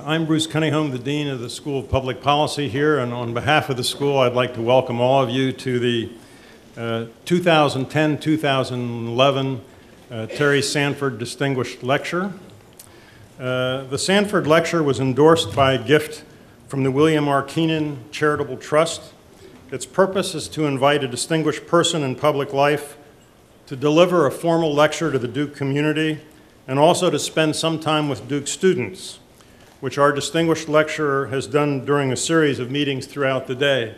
Uh, I'm Bruce Cunningham, the Dean of the School of Public Policy here, and on behalf of the school, I'd like to welcome all of you to the 2010-2011 uh, Terry Sanford Distinguished Lecture. Uh, the Sanford Lecture was endorsed by a gift from the William R. Kenan Charitable Trust. Its purpose is to invite a distinguished person in public life to deliver a formal lecture to the Duke community and also to spend some time with Duke students which our distinguished lecturer has done during a series of meetings throughout the day.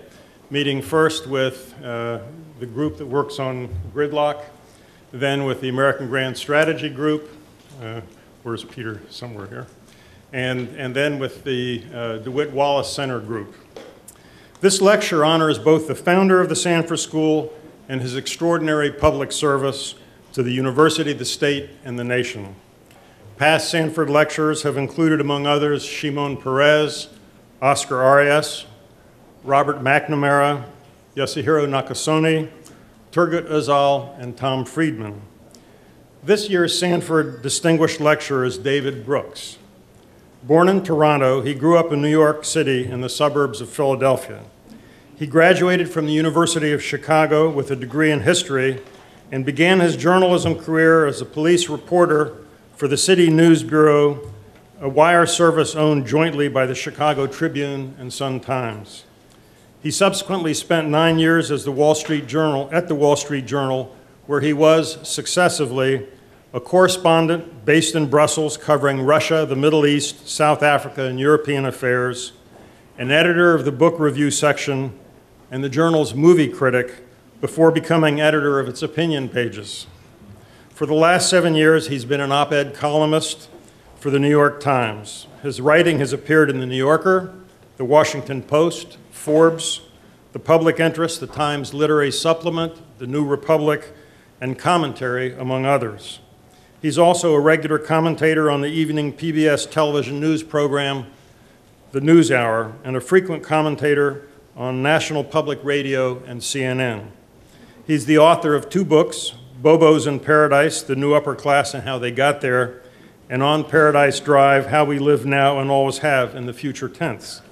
Meeting first with uh, the group that works on gridlock, then with the American Grand Strategy Group. Uh, where's Peter? Somewhere here. And, and then with the uh, DeWitt Wallace Center Group. This lecture honors both the founder of the Sanford School and his extraordinary public service to the university, the state, and the nation. Past Sanford lecturers have included, among others, Shimon Peres, Oscar Arias, Robert McNamara, Yasuhiro Nakasone, Turgut Özal, and Tom Friedman. This year's Sanford Distinguished Lecturer is David Brooks. Born in Toronto, he grew up in New York City in the suburbs of Philadelphia. He graduated from the University of Chicago with a degree in history and began his journalism career as a police reporter for the City News Bureau, a wire service owned jointly by the Chicago Tribune and Sun-Times. He subsequently spent nine years as the Wall Street Journal, at the Wall Street Journal, where he was successively a correspondent based in Brussels covering Russia, the Middle East, South Africa, and European affairs, an editor of the book review section, and the journal's movie critic before becoming editor of its opinion pages. For the last seven years, he's been an op ed columnist for the New York Times. His writing has appeared in the New Yorker, the Washington Post, Forbes, the Public Interest, the Times Literary Supplement, the New Republic, and Commentary, among others. He's also a regular commentator on the evening PBS television news program, The News Hour, and a frequent commentator on National Public Radio and CNN. He's the author of two books, Bobos in Paradise, the new upper class and how they got there, and on Paradise Drive, how we live now and always have in the future tense.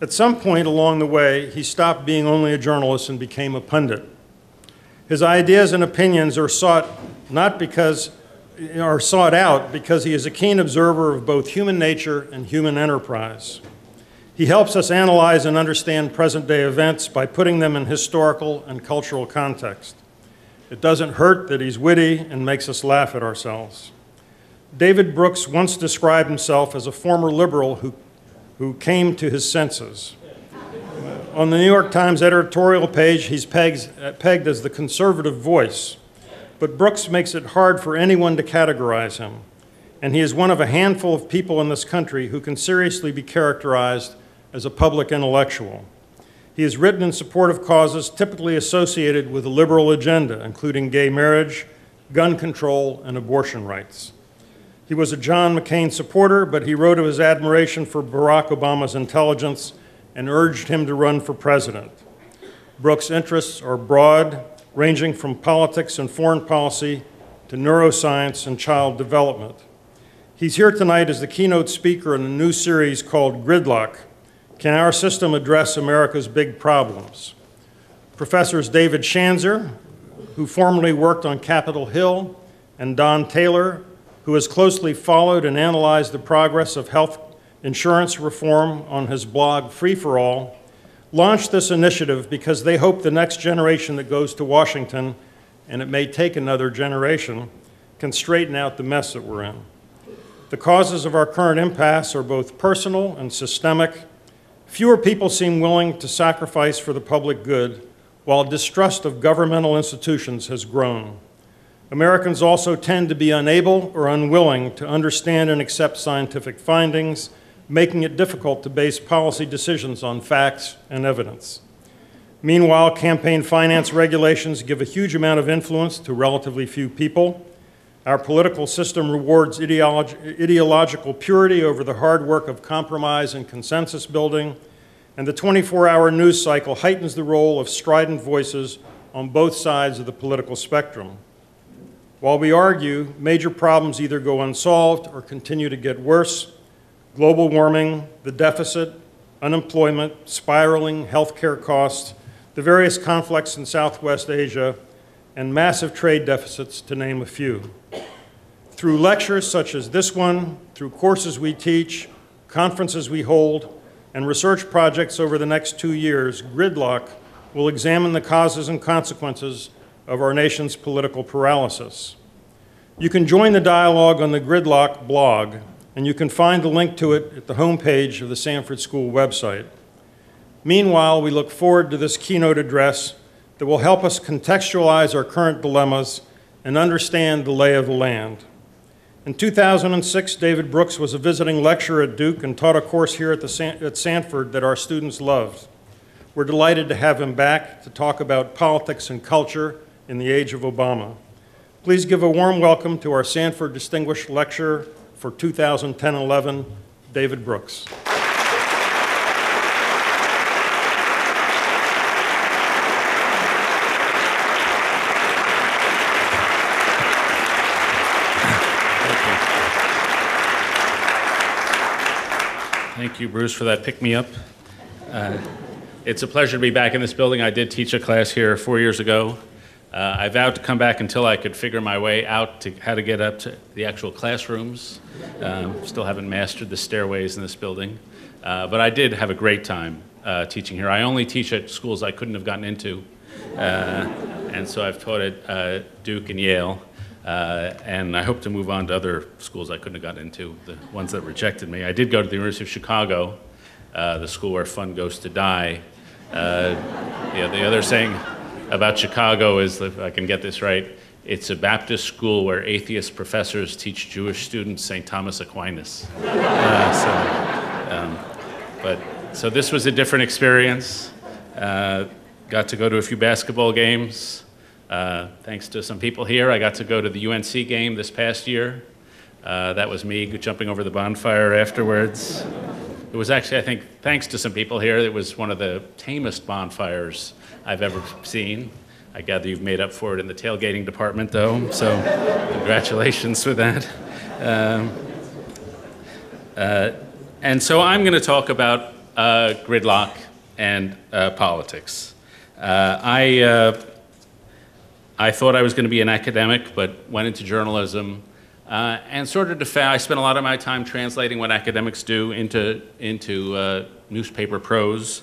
At some point along the way, he stopped being only a journalist and became a pundit. His ideas and opinions are sought not because are sought out because he is a keen observer of both human nature and human enterprise. He helps us analyze and understand present day events by putting them in historical and cultural context. It doesn't hurt that he's witty and makes us laugh at ourselves. David Brooks once described himself as a former liberal who, who came to his senses. On the New York Times editorial page, he's pegged, uh, pegged as the conservative voice, but Brooks makes it hard for anyone to categorize him, and he is one of a handful of people in this country who can seriously be characterized as a public intellectual. He has written in support of causes typically associated with a liberal agenda, including gay marriage, gun control, and abortion rights. He was a John McCain supporter, but he wrote of his admiration for Barack Obama's intelligence and urged him to run for president. Brooks' interests are broad, ranging from politics and foreign policy to neuroscience and child development. He's here tonight as the keynote speaker in a new series called Gridlock can our system address America's big problems? Professors David Schanzer, who formerly worked on Capitol Hill, and Don Taylor, who has closely followed and analyzed the progress of health insurance reform on his blog Free for All, launched this initiative because they hope the next generation that goes to Washington, and it may take another generation, can straighten out the mess that we're in. The causes of our current impasse are both personal and systemic Fewer people seem willing to sacrifice for the public good, while distrust of governmental institutions has grown. Americans also tend to be unable or unwilling to understand and accept scientific findings, making it difficult to base policy decisions on facts and evidence. Meanwhile, campaign finance regulations give a huge amount of influence to relatively few people. Our political system rewards ideolog ideological purity over the hard work of compromise and consensus building, and the 24 hour news cycle heightens the role of strident voices on both sides of the political spectrum. While we argue, major problems either go unsolved or continue to get worse. global warming, the deficit, unemployment, spiraling healthcare costs, the various conflicts in Southwest Asia, and massive trade deficits, to name a few. Through lectures such as this one, through courses we teach, conferences we hold, and research projects over the next two years, Gridlock will examine the causes and consequences of our nation's political paralysis. You can join the dialogue on the Gridlock blog, and you can find the link to it at the homepage of the Sanford School website. Meanwhile, we look forward to this keynote address that will help us contextualize our current dilemmas and understand the lay of the land. In 2006, David Brooks was a visiting lecturer at Duke and taught a course here at, San at Sanford that our students loved. We're delighted to have him back to talk about politics and culture in the age of Obama. Please give a warm welcome to our Sanford Distinguished Lecturer for 2010-11, David Brooks. Thank you, Bruce, for that pick me up. Uh, it's a pleasure to be back in this building. I did teach a class here four years ago. Uh, I vowed to come back until I could figure my way out to how to get up to the actual classrooms. Um, still haven't mastered the stairways in this building. Uh, but I did have a great time uh, teaching here. I only teach at schools I couldn't have gotten into. Uh, and so I've taught at uh, Duke and Yale. Uh, and I hope to move on to other schools I couldn't have gotten into, the ones that rejected me. I did go to the University of Chicago, uh, the school where fun goes to die. Uh, yeah, the other saying about Chicago is, if I can get this right, it's a Baptist school where atheist professors teach Jewish students St. Thomas Aquinas. Uh, so, um, but, so this was a different experience. Uh, got to go to a few basketball games. Uh, thanks to some people here, I got to go to the UNC game this past year. Uh, that was me jumping over the bonfire afterwards. It was actually, I think, thanks to some people here, it was one of the tamest bonfires I've ever seen. I gather you've made up for it in the tailgating department, though, so congratulations for that. Um, uh, and so I'm going to talk about uh, gridlock and uh, politics. Uh, I uh, I thought I was going to be an academic, but went into journalism uh, and sort of defend. I spent a lot of my time translating what academics do into, into uh, newspaper prose.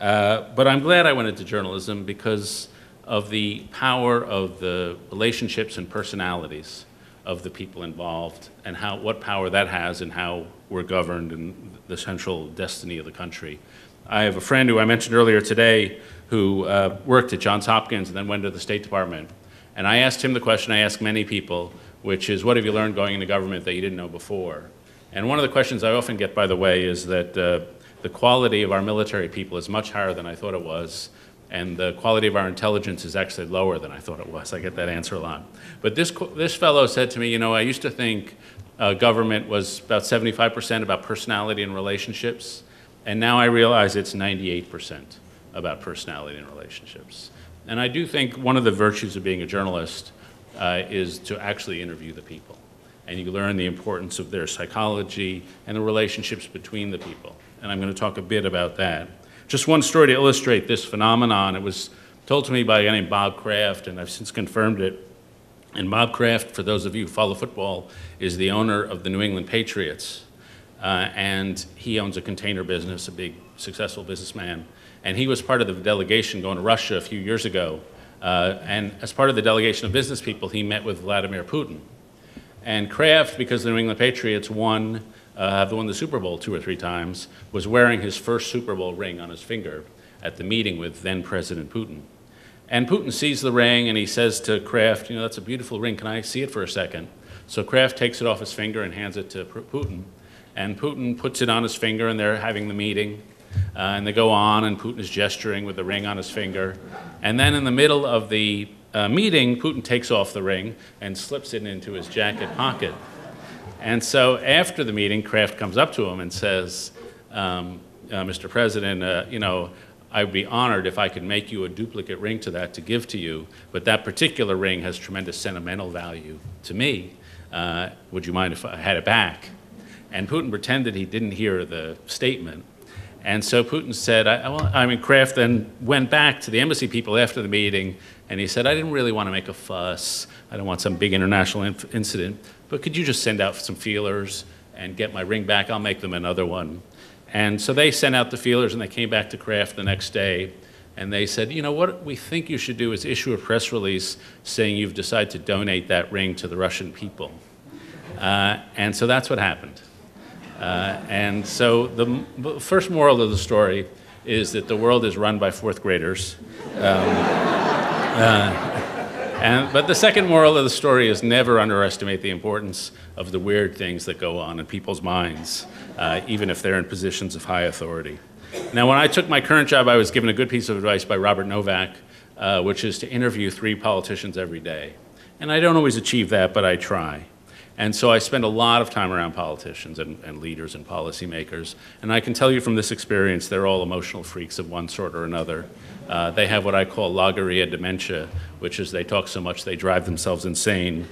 Uh, but I'm glad I went into journalism because of the power of the relationships and personalities of the people involved and how, what power that has and how we're governed and the central destiny of the country. I have a friend who I mentioned earlier today who uh, worked at Johns Hopkins and then went to the State Department. And I asked him the question I ask many people, which is, what have you learned going into government that you didn't know before? And one of the questions I often get, by the way, is that uh, the quality of our military people is much higher than I thought it was, and the quality of our intelligence is actually lower than I thought it was. I get that answer a lot. But this, this fellow said to me, you know, I used to think uh, government was about 75% about personality and relationships, and now I realize it's 98% about personality and relationships. And I do think one of the virtues of being a journalist uh, is to actually interview the people. And you learn the importance of their psychology and the relationships between the people. And I'm going to talk a bit about that. Just one story to illustrate this phenomenon. It was told to me by a guy named Bob Kraft, and I've since confirmed it. And Bob Kraft, for those of you who follow football, is the owner of the New England Patriots. Uh, and he owns a container business, a big successful businessman. And he was part of the delegation going to Russia a few years ago. Uh, and as part of the delegation of business people, he met with Vladimir Putin. And Kraft, because the New England Patriots won, uh, have won the Super Bowl two or three times, was wearing his first Super Bowl ring on his finger at the meeting with then President Putin. And Putin sees the ring and he says to Kraft, you know, that's a beautiful ring. Can I see it for a second? So Kraft takes it off his finger and hands it to Putin. And Putin puts it on his finger, and they're having the meeting. Uh, and they go on, and Putin is gesturing with the ring on his finger. And then in the middle of the uh, meeting, Putin takes off the ring and slips it into his jacket pocket. And so after the meeting, Kraft comes up to him and says, um, uh, Mr. President, uh, you know, I would be honored if I could make you a duplicate ring to that to give to you, but that particular ring has tremendous sentimental value to me. Uh, would you mind if I had it back? And Putin pretended he didn't hear the statement. And so Putin said, I, I, mean, Kraft then went back to the embassy people after the meeting, and he said, I didn't really want to make a fuss. I don't want some big international inf- incident, but could you just send out some feelers and get my ring back? I'll make them another one. And so they sent out the feelers, and they came back to Kraft the next day, and they said, you know, what we think you should do is issue a press release saying you've decided to donate that ring to the Russian people. Uh, and so that's what happened. Uh, and so the first moral of the story is that the world is run by fourth graders. Um, uh, and, but the second moral of the story is never underestimate the importance of the weird things that go on in people's minds, uh, even if they're in positions of high authority. Now, when I took my current job, I was given a good piece of advice by Robert Novak, uh, which is to interview three politicians every day. And I don't always achieve that, but I try. And so I spend a lot of time around politicians and, and, leaders and policymakers. And I can tell you from this experience, they're all emotional freaks of one sort or another. Uh, they have what I call logorrhea dementia, which is they talk so much they drive themselves insane.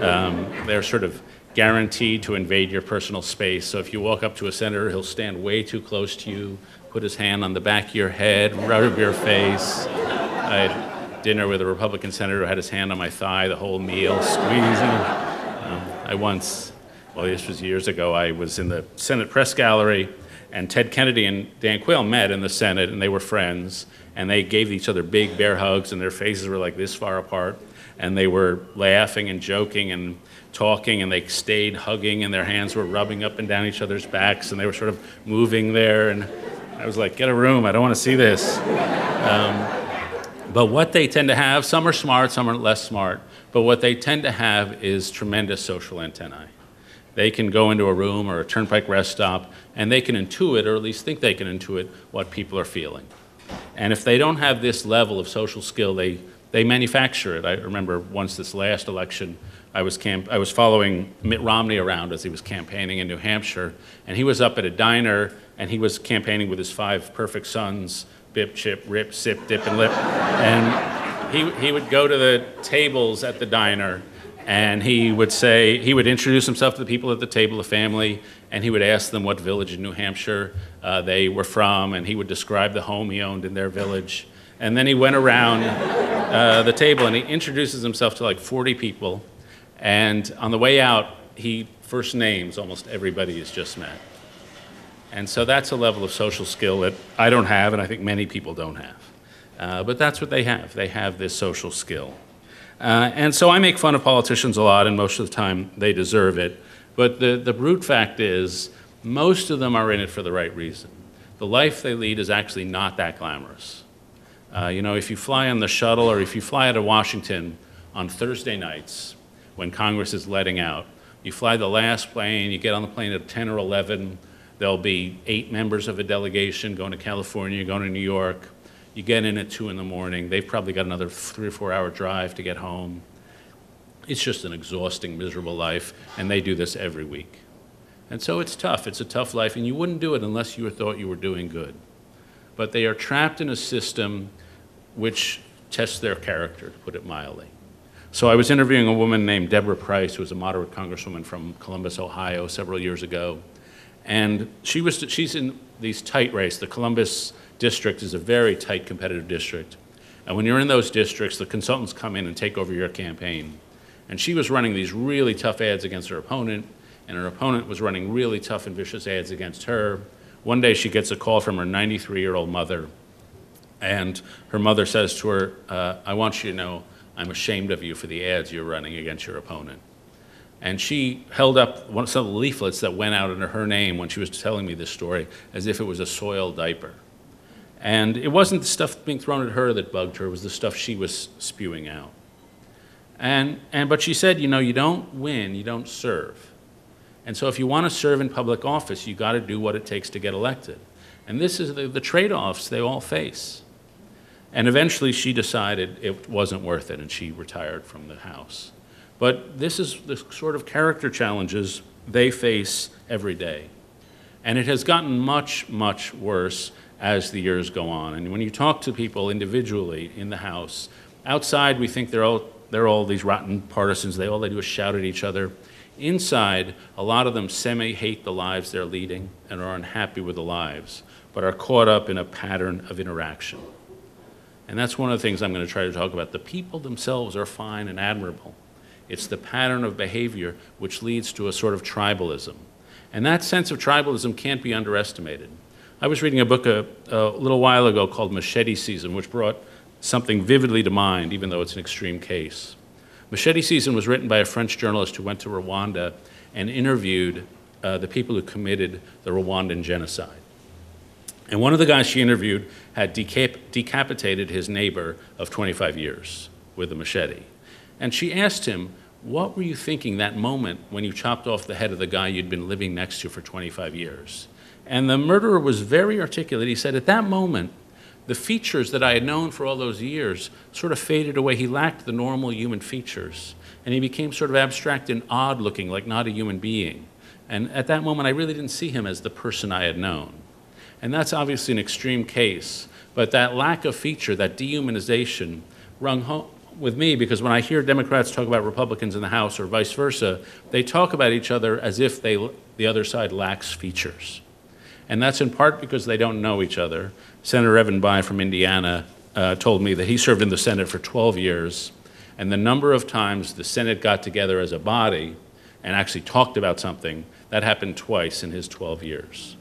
Um, they're sort of guaranteed to invade your personal space. So if you walk up to a senator, he'll stand way too close to you, put his hand on the back of your head, rub your face. I had dinner with a Republican senator who had his hand on my thigh the whole meal, squeezing. I once, well, this was years ago, I was in the Senate press gallery, and Ted Kennedy and Dan Quayle met in the Senate, and they were friends, and they gave each other big bear hugs, and their faces were like this far apart, and they were laughing and joking and talking, and they stayed hugging, and their hands were rubbing up and down each other's backs, and they were sort of moving there, and I was like, get a room, I don't want to see this. Um, but what they tend to have, some are smart, some are less smart, but what they tend to have is tremendous social antennae. They can go into a room or a turnpike rest stop and they can intuit, or at least think they can intuit, what people are feeling. And if they don't have this level of social skill, they, they manufacture it. I remember once this last election, I was, camp- I was following Mitt Romney around as he was campaigning in New Hampshire, and he was up at a diner and he was campaigning with his five perfect sons bip, chip, rip, sip, dip, and lip. And he, he would go to the tables at the diner and he would say, he would introduce himself to the people at the table, the family, and he would ask them what village in New Hampshire uh, they were from, and he would describe the home he owned in their village. And then he went around uh, the table and he introduces himself to like 40 people. And on the way out, he first names almost everybody he's just met. And so that's a level of social skill that I don't have, and I think many people don't have. Uh, but that's what they have. They have this social skill. Uh, and so I make fun of politicians a lot, and most of the time they deserve it. But the, the brute fact is, most of them are in it for the right reason. The life they lead is actually not that glamorous. Uh, you know, if you fly on the shuttle or if you fly out of Washington on Thursday nights when Congress is letting out, you fly the last plane, you get on the plane at 10 or 11, There'll be eight members of a delegation going to California, going to New York. You get in at two in the morning. They've probably got another three or four hour drive to get home. It's just an exhausting, miserable life, and they do this every week. And so it's tough. It's a tough life, and you wouldn't do it unless you thought you were doing good. But they are trapped in a system which tests their character, to put it mildly. So I was interviewing a woman named Deborah Pryce, who was a moderate congresswoman from Columbus, Ohio, several years ago. And she was, she's in these tight race. The Columbus district is a very tight competitive district. And when you're in those districts, the consultants come in and take over your campaign. And she was running these really tough ads against her opponent, and her opponent was running really tough and vicious ads against her. One day she gets a call from her 93 year old mother, and her mother says to her, uh, I want you to know I'm ashamed of you for the ads you're running against your opponent. And she held up one, some of the leaflets that went out under her name when she was telling me this story as if it was a soiled diaper. And it wasn't the stuff being thrown at her that bugged her, it was the stuff she was spewing out. And, and, but she said, you know, you don't win, you don't serve. And so if you want to serve in public office, you got to do what it takes to get elected. And this is the, the trade offs they all face. And eventually she decided it wasn't worth it and she retired from the House. But this is the sort of character challenges they face every day. And it has gotten much, much worse as the years go on. And when you talk to people individually in the House, outside we think they're all, they're all these rotten partisans. They all they do is shout at each other. Inside, a lot of them semi hate the lives they're leading and are unhappy with the lives, but are caught up in a pattern of interaction. And that's one of the things I'm going to try to talk about. The people themselves are fine and admirable. It's the pattern of behavior which leads to a sort of tribalism. And that sense of tribalism can't be underestimated. I was reading a book a, a little while ago called Machete Season, which brought something vividly to mind, even though it's an extreme case. Machete Season was written by a French journalist who went to Rwanda and interviewed uh, the people who committed the Rwandan genocide. And one of the guys she interviewed had decap- decapitated his neighbor of 25 years with a machete. And she asked him, What were you thinking that moment when you chopped off the head of the guy you'd been living next to for 25 years? And the murderer was very articulate. He said, At that moment, the features that I had known for all those years sort of faded away. He lacked the normal human features. And he became sort of abstract and odd looking, like not a human being. And at that moment, I really didn't see him as the person I had known. And that's obviously an extreme case. But that lack of feature, that dehumanization, rung home with me because when I hear Democrats talk about Republicans in the House or vice versa, they talk about each other as if they, the other side lacks features. And that's in part because they don't know each other. Senator Evan Bayh from Indiana uh, told me that he served in the Senate for 12 years, and the number of times the Senate got together as a body and actually talked about something, that happened twice in his 12 years.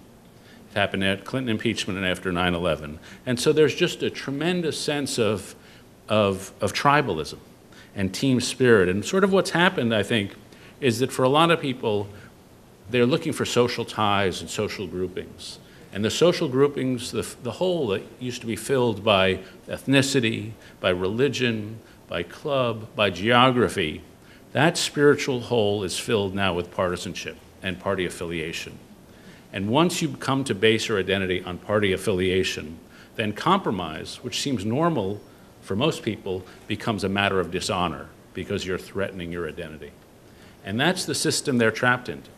It happened at Clinton impeachment and after 9 11. And so there's just a tremendous sense of, of, of tribalism and team spirit. And sort of what's happened, I think, is that for a lot of people, they're looking for social ties and social groupings. And the social groupings, the, the hole that used to be filled by ethnicity, by religion, by club, by geography, that spiritual hole is filled now with partisanship and party affiliation. And once you come to base your identity on party affiliation, then compromise, which seems normal for most people, becomes a matter of dishonor because you're threatening your identity. And that's the system they're trapped into.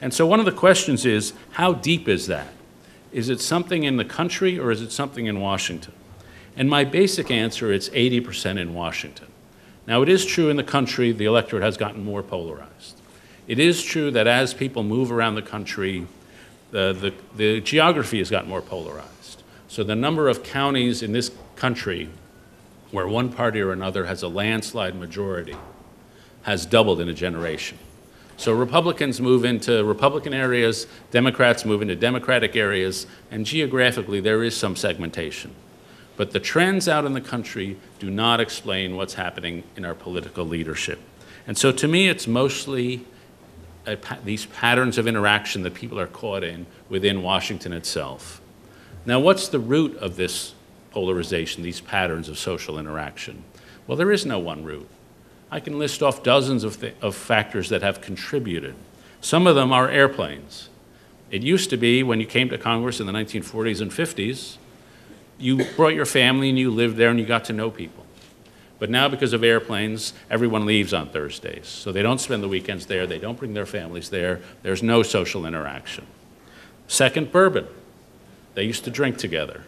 And so one of the questions is how deep is that? Is it something in the country or is it something in Washington? And my basic answer is 80% in Washington. Now, it is true in the country the electorate has gotten more polarized. It is true that as people move around the country, the, the, the geography has gotten more polarized. So the number of counties in this country where one party or another has a landslide majority has doubled in a generation. So Republicans move into Republican areas, Democrats move into Democratic areas, and geographically there is some segmentation. But the trends out in the country do not explain what's happening in our political leadership. And so to me, it's mostly pa these patterns of interaction that people are caught in within Washington itself. Now, what's the root of this polarization, these patterns of social interaction? Well, there is no one root. I can list off dozens of, of factors that have contributed. Some of them are airplanes. It used to be when you came to Congress in the 1940s and 50s, you brought your family and you lived there and you got to know people. But now, because of airplanes, everyone leaves on Thursdays. So they don't spend the weekends there, they don't bring their families there, there's no social interaction. Second, bourbon. They used to drink together.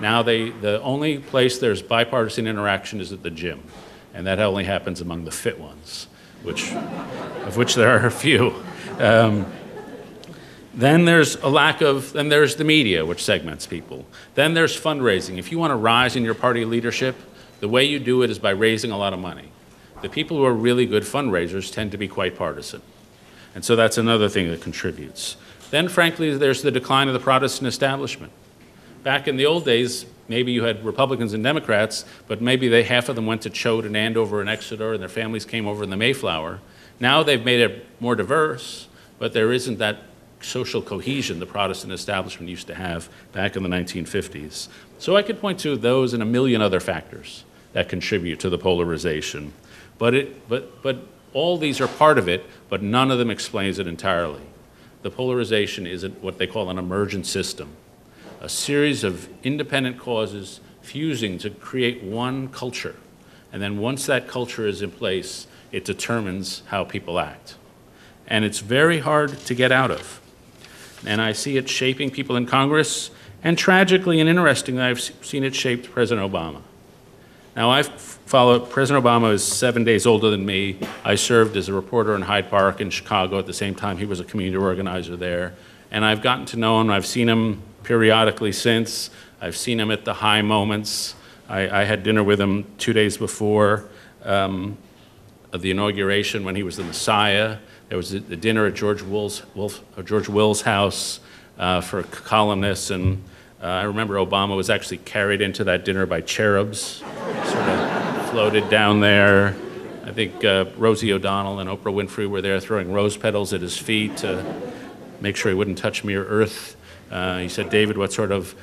Now, they, the only place there's bipartisan interaction is at the gym and that only happens among the fit ones, which, of which there are a few. Um, then there's a lack of, then there's the media, which segments people. Then there's fundraising. If you want to rise in your party leadership, the way you do it is by raising a lot of money. The people who are really good fundraisers tend to be quite partisan. And so that's another thing that contributes. Then, frankly, there's the decline of the Protestant establishment. Back in the old days, maybe you had Republicans and Democrats, but maybe they, half of them went to Choate and Andover and Exeter, and their families came over in the Mayflower. Now they've made it more diverse, but there isn't that social cohesion the Protestant establishment used to have back in the 1950s. So I could point to those and a million other factors that contribute to the polarization. But, it, but, but all these are part of it, but none of them explains it entirely. The polarization is what they call an emergent system a series of independent causes fusing to create one culture. And then once that culture is in place, it determines how people act. And it's very hard to get out of. And I see it shaping people in Congress, and tragically and interestingly, I've seen it shape President Obama. Now, I followed, President Obama is seven days older than me. I served as a reporter in Hyde Park in Chicago at the same time. He was a community organizer there. And I've gotten to know him. I've seen him periodically since. I've seen him at the high moments. I, I had dinner with him two days before um, the inauguration when he was the Messiah. There was a, a dinner at George Will's, Wolf, uh, George Will's house uh, for columnists, and uh, I remember Obama was actually carried into that dinner by cherubs, sort of floated down there. I think uh, Rosie O'Donnell and Oprah Winfrey were there throwing rose petals at his feet to make sure he wouldn't touch mere earth. Uh, he said, David, what sort of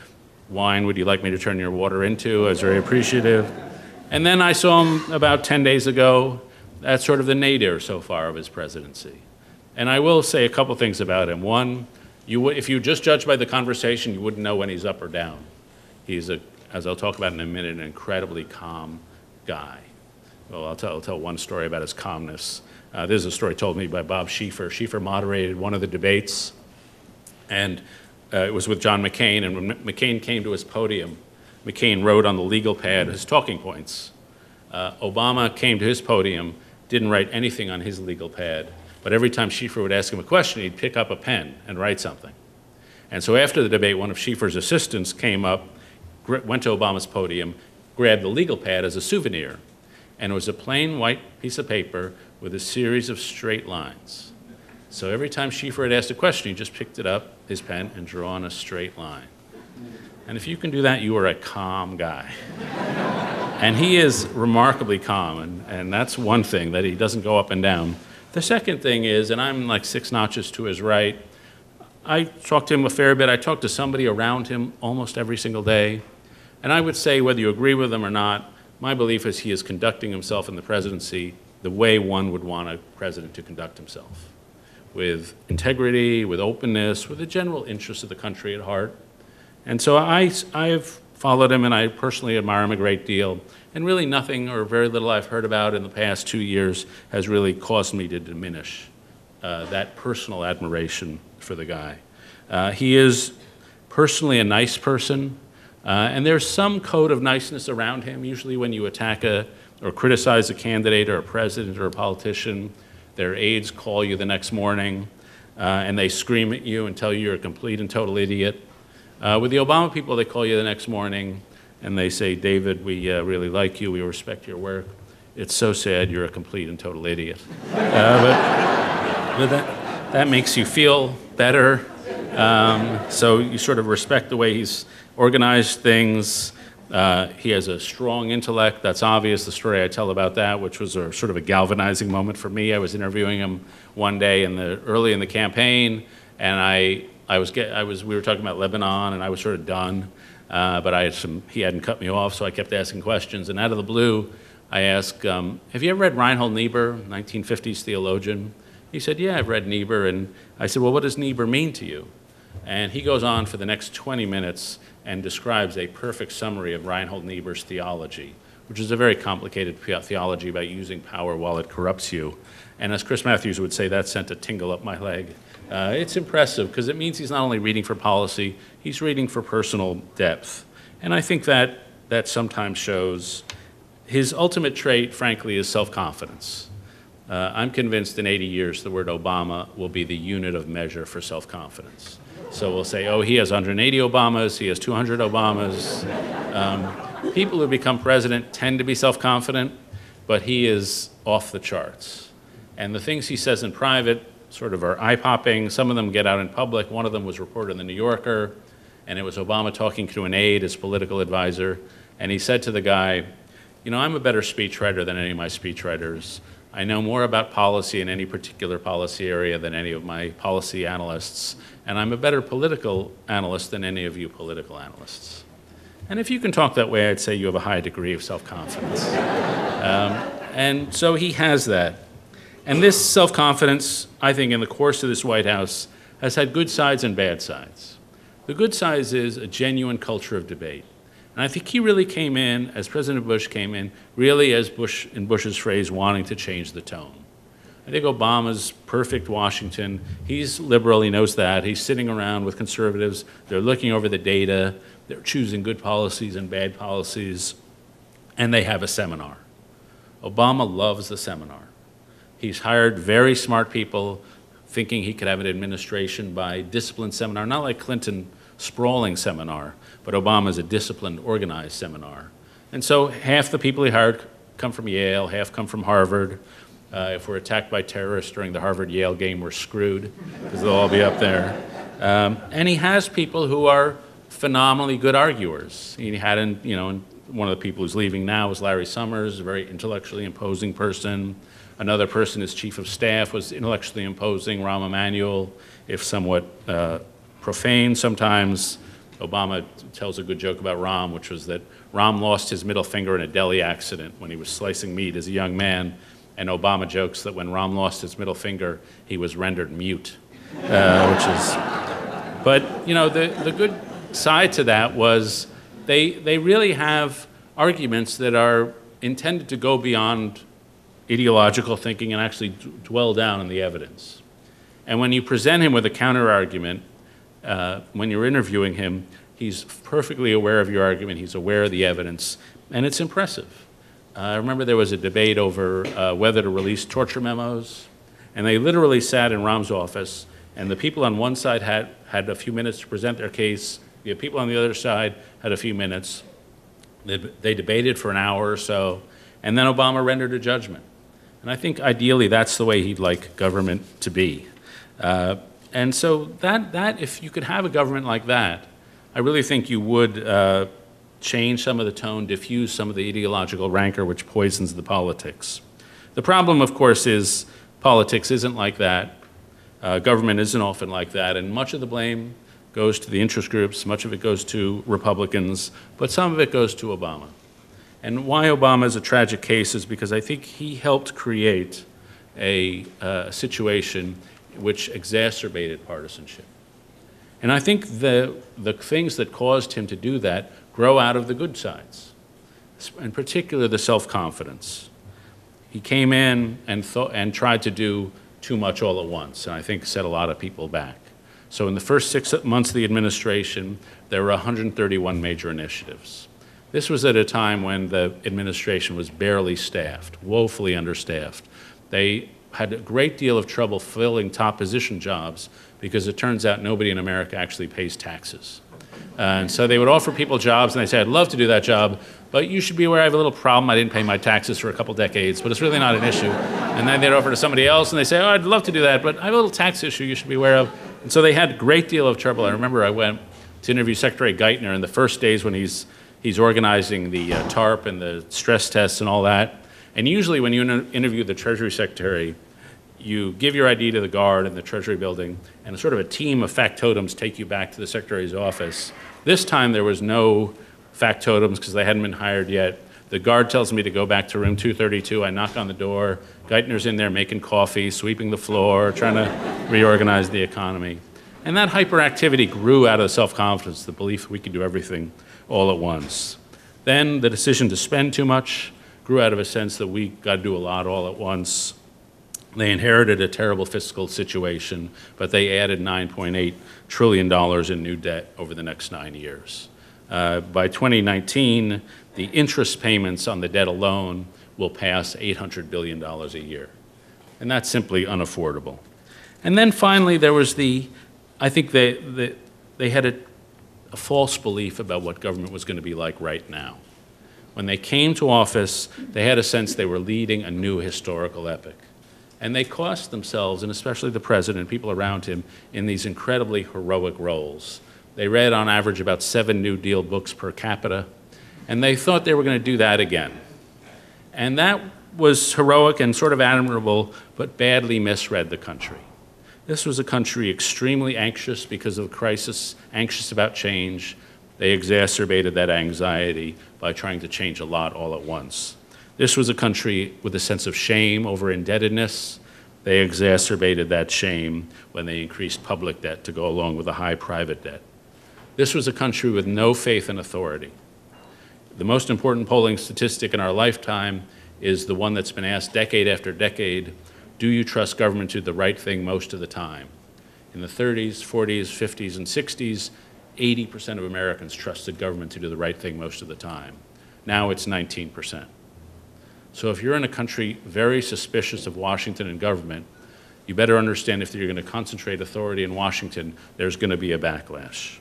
wine would you like me to turn your water into? I was very appreciative. And then I saw him about 10 days ago. That's sort of the nadir so far of his presidency. And I will say a couple things about him. One, you if you just judge by the conversation, you wouldn't know when he's up or down. He's, a, as I'll talk about in a minute, an incredibly calm guy. Well, I'll tell, I'll tell one story about his calmness. Uh, this is a story told me by Bob Schieffer. Schieffer moderated one of the debates, and uh, it was with John McCain. And when McCain came to his podium, McCain wrote on the legal pad his talking points. Uh, Obama came to his podium, didn't write anything on his legal pad, but every time Schieffer would ask him a question, he'd pick up a pen and write something. And so after the debate, one of Schieffer's assistants came up, went to Obama's podium, grabbed the legal pad as a souvenir, and it was a plain white piece of paper with a series of straight lines. So every time Schieffer had asked a question, he just picked it up, his pen, and drew on a straight line. And if you can do that, you are a calm guy. and he is remarkably calm, and, and that's one thing, that he doesn't go up and down. The second thing is, and I'm like six notches to his right, I talk to him a fair bit. I talk to somebody around him almost every single day. And I would say, whether you agree with him or not, my belief is he is conducting himself in the presidency the way one would want a president to conduct himself with integrity, with openness, with the general interest of the country at heart. And so I, I've followed him and I personally admire him a great deal. And really, nothing or very little I've heard about in the past two years has really caused me to diminish uh, that personal admiration for the guy. Uh, he is personally a nice person, uh, and there's some code of niceness around him. Usually, when you attack a or criticize a candidate or a president or a politician, their aides call you the next morning uh, and they scream at you and tell you you're a complete and total idiot. Uh, with the Obama people, they call you the next morning and they say, David, we uh, really like you, we respect your work. It's so sad you're a complete and total idiot. Uh, but, but that, that makes you feel better. Um, so you sort of respect the way he's organized things. Uh, he has a strong intellect. That's obvious. The story I tell about that, which was a sort of a galvanizing moment for me. I was interviewing him one day in the early in the campaign, and I I was get, I was we were talking about Lebanon, and I was sort of done. Uh, but I had some. He hadn't cut me off, so I kept asking questions. And out of the blue, I asked, um, "Have you ever read Reinhold Niebuhr, 1950s theologian?" He said, "Yeah, I've read Niebuhr." And I said, "Well, what does Niebuhr mean to you?" And he goes on for the next 20 minutes and describes a perfect summary of Reinhold Niebuhr's theology, which is a very complicated theology about using power while it corrupts you. And as Chris Matthews would say, that sent a tingle up my leg. Uh, it's impressive because it means he's not only reading for policy, he's reading for personal depth. And I think that that sometimes shows his ultimate trait, frankly, is self confidence. Uh, I'm convinced in 80 years the word Obama will be the unit of measure for self confidence. So we'll say, oh, he has 180 Obamas, he has 200 Obamas. Um, people who become president tend to be self confident, but he is off the charts. And the things he says in private sort of are eye popping. Some of them get out in public. One of them was reported in the New Yorker, and it was Obama talking to an aide, his political advisor, and he said to the guy, You know, I'm a better speechwriter than any of my speechwriters. I know more about policy in any particular policy area than any of my policy analysts, and I'm a better political analyst than any of you political analysts. And if you can talk that way, I'd say you have a high degree of self confidence. um, and so he has that. And this self confidence, I think, in the course of this White House, has had good sides and bad sides. The good side is a genuine culture of debate. And I think he really came in, as President Bush came in, really as Bush, in Bush's phrase, wanting to change the tone. I think Obama's perfect Washington. He's liberal, he knows that. He's sitting around with conservatives. They're looking over the data, they're choosing good policies and bad policies. and they have a seminar. Obama loves the seminar. He's hired very smart people thinking he could have an administration by disciplined seminar, not like Clinton sprawling seminar, but Obama's a disciplined, organized seminar. And so half the people he hired come from Yale, half come from Harvard. Uh, if we're attacked by terrorists during the Harvard Yale game, we're screwed because they'll all be up there. Um, and he has people who are phenomenally good arguers. He had, in, you know, one of the people who's leaving now is Larry Summers, a very intellectually imposing person. Another person, his chief of staff, was intellectually imposing, Rahm Emanuel, if somewhat uh, profane sometimes. Obama tells a good joke about Rahm, which was that Rahm lost his middle finger in a deli accident when he was slicing meat as a young man. And Obama jokes that when Rahm lost his middle finger, he was rendered mute, uh, which is. But, you know, the, the good side to that was they, they really have arguments that are intended to go beyond ideological thinking and actually dwell down on the evidence. And when you present him with a counter argument, uh, when you're interviewing him, he's perfectly aware of your argument, he's aware of the evidence, and it's impressive. Uh, I remember there was a debate over uh, whether to release torture memos, and they literally sat in Rahm's office, and the people on one side had, had a few minutes to present their case, the people on the other side had a few minutes. They, they debated for an hour or so, and then Obama rendered a judgment. And I think ideally that's the way he'd like government to be. Uh, and so that, that, if you could have a government like that, I really think you would uh, change some of the tone, diffuse some of the ideological rancor which poisons the politics. The problem, of course, is politics isn't like that. Uh, government isn't often like that, and much of the blame goes to the interest groups, much of it goes to Republicans, but some of it goes to Obama. And why Obama is a tragic case is because I think he helped create a uh, situation which exacerbated partisanship. And I think the, the things that caused him to do that grow out of the good sides, in particular the self confidence. He came in and, thought, and tried to do too much all at once, and I think set a lot of people back. So, in the first six months of the administration, there were 131 major initiatives. This was at a time when the administration was barely staffed, woefully understaffed. They had a great deal of trouble filling top position jobs because it turns out nobody in America actually pays taxes. And so they would offer people jobs, and they say, I'd love to do that job, but you should be aware I have a little problem. I didn't pay my taxes for a couple decades, but it's really not an issue. And then they'd offer to somebody else, and they say, Oh, I'd love to do that, but I have a little tax issue you should be aware of. And so they had a great deal of trouble. I remember I went to interview Secretary Geithner in the first days when he's, he's organizing the uh, TARP and the stress tests and all that. And usually, when you inter- interview the Treasury Secretary, you give your ID to the guard in the Treasury building, and a sort of a team of factotums take you back to the Secretary's office. This time there was no factotums because they hadn't been hired yet. The guard tells me to go back to room 232. I knock on the door. Geithner's in there making coffee, sweeping the floor, trying to reorganize the economy. And that hyperactivity grew out of the self confidence, the belief that we could do everything all at once. Then the decision to spend too much grew out of a sense that we got to do a lot all at once. They inherited a terrible fiscal situation, but they added $9.8 trillion in new debt over the next nine years. Uh, by 2019, the interest payments on the debt alone will pass $800 billion a year. And that's simply unaffordable. And then finally, there was the, I think they, they, they had a, a false belief about what government was going to be like right now. When they came to office, they had a sense they were leading a new historical epoch. And they cost themselves, and especially the president, people around him, in these incredibly heroic roles. They read on average about seven New Deal books per capita, and they thought they were going to do that again. And that was heroic and sort of admirable, but badly misread the country. This was a country extremely anxious because of the crisis, anxious about change. They exacerbated that anxiety by trying to change a lot all at once. This was a country with a sense of shame over indebtedness. They exacerbated that shame when they increased public debt to go along with a high private debt. This was a country with no faith in authority. The most important polling statistic in our lifetime is the one that's been asked decade after decade do you trust government to do the right thing most of the time? In the 30s, 40s, 50s, and 60s, 80% of Americans trusted government to do the right thing most of the time. Now it's 19%. So if you're in a country very suspicious of Washington and government, you better understand if you're going to concentrate authority in Washington, there's going to be a backlash.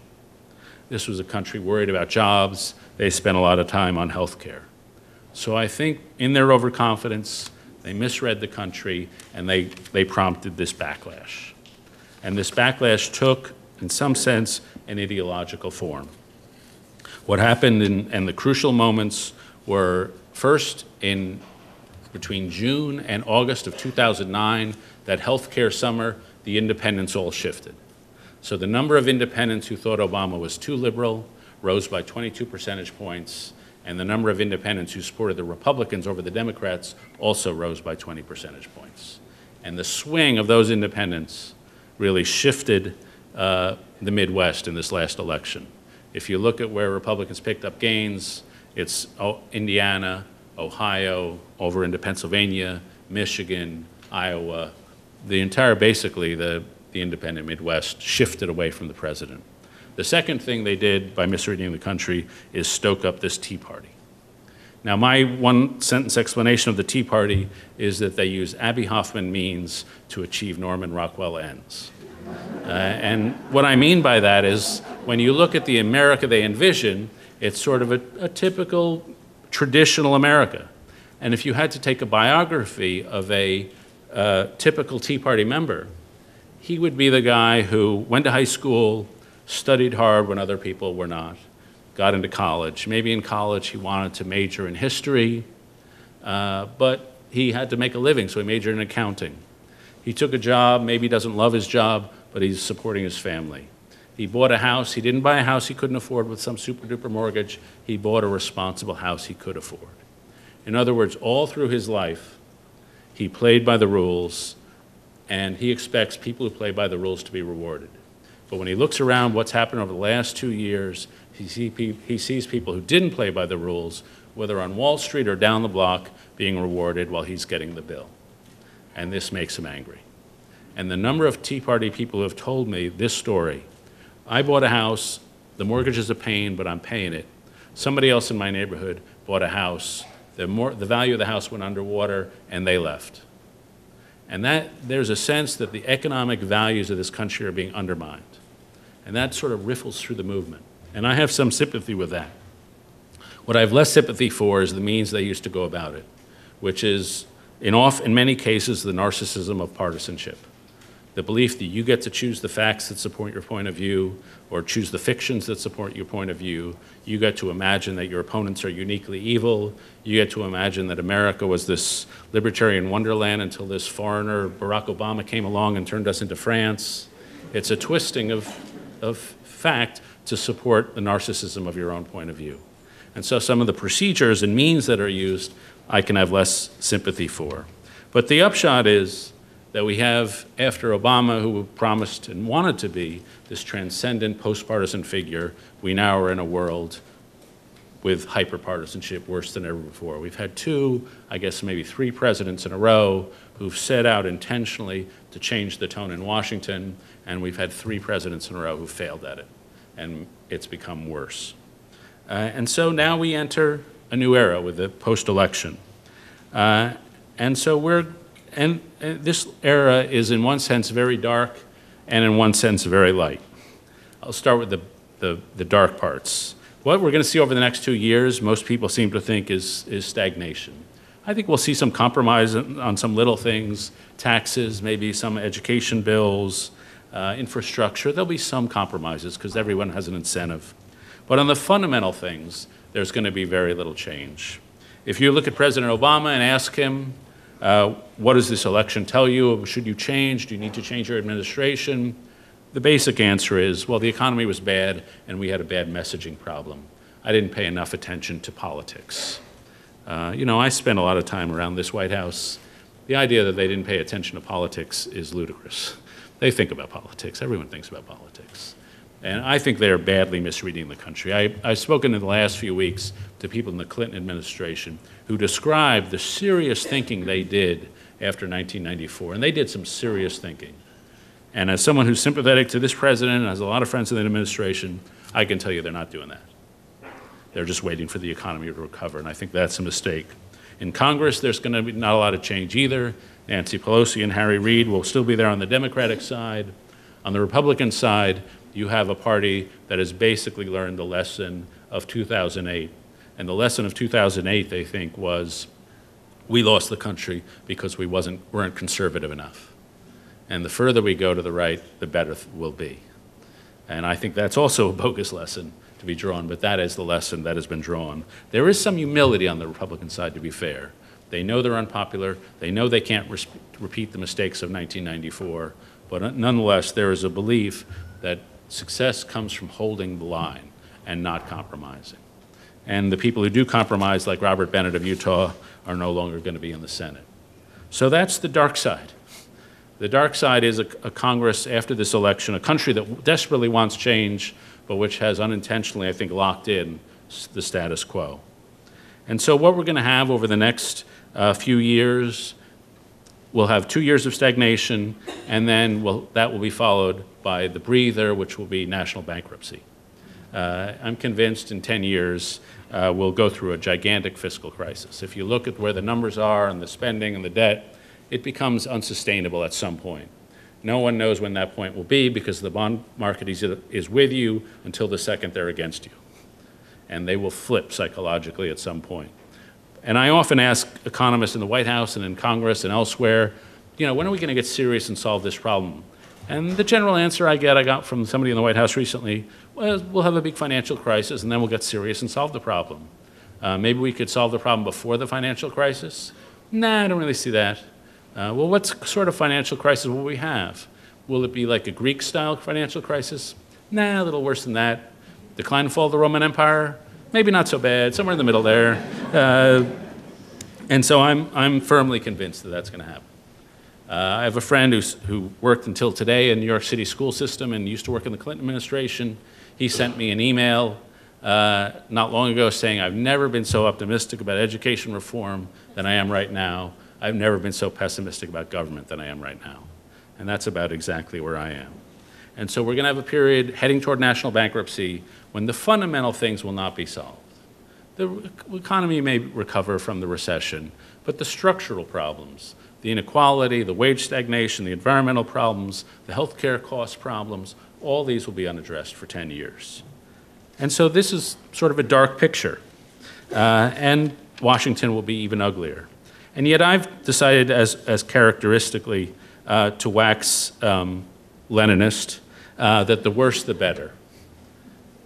This was a country worried about jobs. They spent a lot of time on health care. So I think in their overconfidence, they misread the country and they, they prompted this backlash. And this backlash took, in some sense, an ideological form. What happened in, and the crucial moments were first in between June and August of 2009, that healthcare summer, the independents all shifted. So the number of independents who thought Obama was too liberal rose by 22 percentage points, and the number of independents who supported the Republicans over the Democrats also rose by 20 percentage points. And the swing of those independents really shifted uh, the Midwest in this last election. If you look at where Republicans picked up gains, it's oh, Indiana, Ohio, over into Pennsylvania, Michigan, Iowa. The entire, basically, the, the independent Midwest shifted away from the president. The second thing they did by misreading the country is stoke up this Tea Party. Now, my one sentence explanation of the Tea Party is that they use Abbie Hoffman means to achieve Norman Rockwell ends. Uh, and what I mean by that is when you look at the America they envision, it's sort of a, a typical traditional America. And if you had to take a biography of a uh, typical Tea Party member, he would be the guy who went to high school, studied hard when other people were not, got into college. Maybe in college he wanted to major in history, uh, but he had to make a living, so he majored in accounting. He took a job, maybe doesn't love his job, but he's supporting his family. He bought a house. He didn't buy a house he couldn't afford with some super duper mortgage. He bought a responsible house he could afford. In other words, all through his life, he played by the rules, and he expects people who play by the rules to be rewarded. But when he looks around what's happened over the last two years, he, see, he sees people who didn't play by the rules, whether on Wall Street or down the block, being rewarded while he's getting the bill. And this makes him angry. And the number of Tea Party people who have told me this story I bought a house, the mortgage is a pain, but I'm paying it. Somebody else in my neighborhood bought a house, the, more, the value of the house went underwater, and they left. And that, there's a sense that the economic values of this country are being undermined. And that sort of riffles through the movement. And I have some sympathy with that. What I have less sympathy for is the means they used to go about it, which is, in, off, in many cases, the narcissism of partisanship the belief that you get to choose the facts that support your point of view or choose the fictions that support your point of view. You get to imagine that your opponents are uniquely evil. You get to imagine that America was this libertarian wonderland until this foreigner, Barack Obama, came along and turned us into France. It's a twisting of, of fact to support the narcissism of your own point of view. And so some of the procedures and means that are used, I can have less sympathy for. But the upshot is that we have after Obama, who promised and wanted to be this transcendent post-partisan figure, we now are in a world with hyper-partisanship worse than ever before. We've had two, I guess maybe three presidents in a row who've set out intentionally to change the tone in Washington, and we've had three presidents in a row who failed at it, and it's become worse. Uh, and so now we enter a new era with the post-election. Uh, and so we're and, and this era is in one sense very dark and in one sense very light. I'll start with the, the, the dark parts. What we're going to see over the next two years, most people seem to think is, is stagnation. I think we'll see some compromise on some little things, taxes, maybe some education bills, uh, infrastructure. There'll be some compromises because everyone has an incentive. But on the fundamental things, there's going to be very little change. If you look at President Obama and ask him, uh, what does this election tell you? Should you change? Do you need to change your administration? The basic answer is, well, the economy was bad and we had a bad messaging problem. I didn't pay enough attention to politics. Uh, you know, I spent a lot of time around this White House. The idea that they didn't pay attention to politics is ludicrous. They think about politics. Everyone thinks about politics. And I think they're badly misreading the country. I, I've spoken in the last few weeks to people in the Clinton administration who described the serious thinking they did after 1994. And they did some serious thinking. And as someone who's sympathetic to this president and has a lot of friends in the administration, I can tell you they're not doing that. They're just waiting for the economy to recover, and I think that's a mistake. In Congress, there's going to be not a lot of change either. Nancy Pelosi and Harry Reid will still be there on the Democratic side. On the Republican side, you have a party that has basically learned the lesson of 2008. And the lesson of 2008, they think, was we lost the country because we wasn't, weren't conservative enough. And the further we go to the right, the better it will be. And I think that's also a bogus lesson to be drawn, but that is the lesson that has been drawn. There is some humility on the Republican side, to be fair. They know they're unpopular. They know they can't repeat the mistakes of 1994. But uh, nonetheless, there is a belief that success comes from holding the line and not compromising. And the people who do compromise, like Robert Bennett of Utah, are no longer going to be in the Senate. So that's the dark side. The dark side is a, a, Congress after this election, a country that desperately wants change, but which has unintentionally, I think, locked in the status quo. And so, what we're going to have over the next uh, few years, we'll have two years of stagnation, and then we'll, that will be followed by the breather, which will be national bankruptcy. Uh, I'm convinced in 10 years uh, we'll go through a gigantic fiscal crisis. If you look at where the numbers are and the spending and the debt, it becomes unsustainable at some point. No one knows when that point will be because the bond market is, is with you until the second they're against you. And they will flip psychologically at some point. And I often ask economists in the White House and in Congress and elsewhere, you know, when are we going to get serious and solve this problem? And the general answer I get, I got from somebody in the White House recently, well, we'll have a big financial crisis and then we'll get serious and solve the problem. Uh, maybe we could solve the problem before the financial crisis? Nah, I don't really see that. Uh, well, what sort of financial crisis will we have? Will it be like a Greek style financial crisis? Nah, a little worse than that. Decline and fall of the Roman Empire? Maybe not so bad, somewhere in the middle there. Uh, and so I'm, I'm firmly convinced that that's going to happen. Uh, I have a friend who's, who worked until today in New York City school system and used to work in the Clinton administration. He sent me an email uh, not long ago saying, I've never been so optimistic about education reform than I am right now. I've never been so pessimistic about government than I am right now. And that's about exactly where I am. And so we're going to have a period heading toward national bankruptcy when the fundamental things will not be solved. The economy may recover from the recession, but the structural problems, the inequality, the wage stagnation, the environmental problems, the healthcare cost problems, all these will be unaddressed for 10 years. And so this is sort of a dark picture. Uh, and Washington will be even uglier. And yet I've decided, as, as characteristically, uh, to wax um, Leninist, uh, that the worse the better.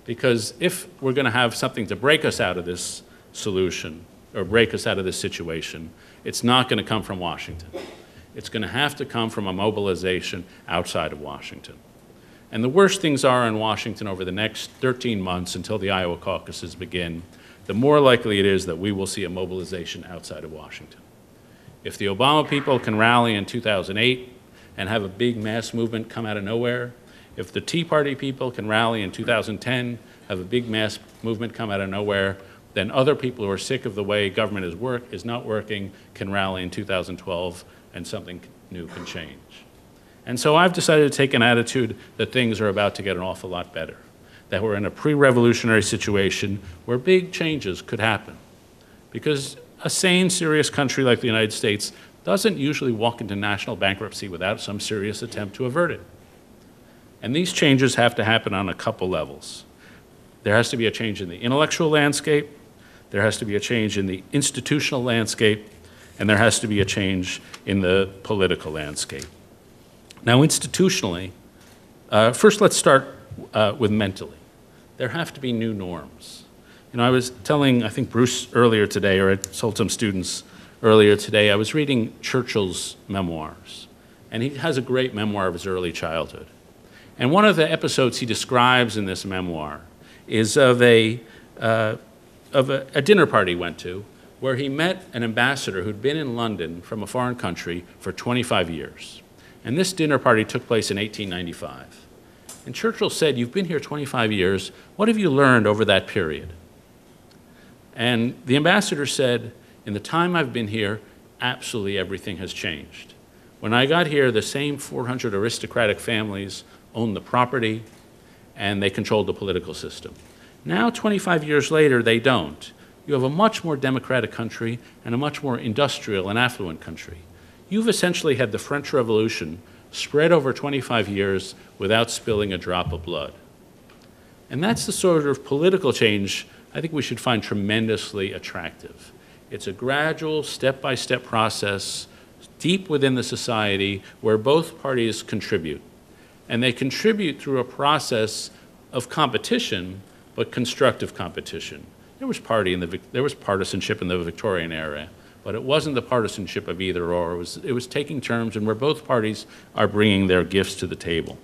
Because if we're going to have something to break us out of this solution, or break us out of this situation, it's not going to come from Washington. It's going to have to come from a mobilization outside of Washington. And the worse things are in Washington over the next 13 months until the Iowa caucuses begin, the more likely it is that we will see a mobilization outside of Washington. If the Obama people can rally in 2008 and have a big mass movement come out of nowhere, if the Tea Party people can rally in 2010, have a big mass movement come out of nowhere, then other people who are sick of the way government is work is not working can rally in 2012 and something new can change. And so I've decided to take an attitude that things are about to get an awful lot better, that we're in a pre-revolutionary situation where big changes could happen. Because a sane, serious country like the United States doesn't usually walk into national bankruptcy without some serious attempt to avert it. And these changes have to happen on a couple levels. There has to be a change in the intellectual landscape, there has to be a change in the institutional landscape, and there has to be a change in the political landscape. Now, institutionally, uh, first let's start uh, with mentally. There have to be new norms. You know, I was telling, I think, Bruce earlier today, or I told some students earlier today, I was reading Churchill's memoirs. And he has a great memoir of his early childhood. And one of the episodes he describes in this memoir is of a, uh, of a, a dinner party he went to where he met an ambassador who'd been in London from a foreign country for 25 years. And this dinner party took place in 1895. And Churchill said, You've been here 25 years. What have you learned over that period? And the ambassador said, In the time I've been here, absolutely everything has changed. When I got here, the same 400 aristocratic families owned the property and they controlled the political system. Now, 25 years later, they don't. You have a much more democratic country and a much more industrial and affluent country. You've essentially had the French Revolution spread over 25 years without spilling a drop of blood. And that's the sort of political change I think we should find tremendously attractive. It's a gradual, step by step process deep within the society where both parties contribute. And they contribute through a process of competition, but constructive competition. There was, party in the, there was partisanship in the Victorian era, but it wasn't the partisanship of either or. It was, it was taking terms and where both parties are bringing their gifts to the table.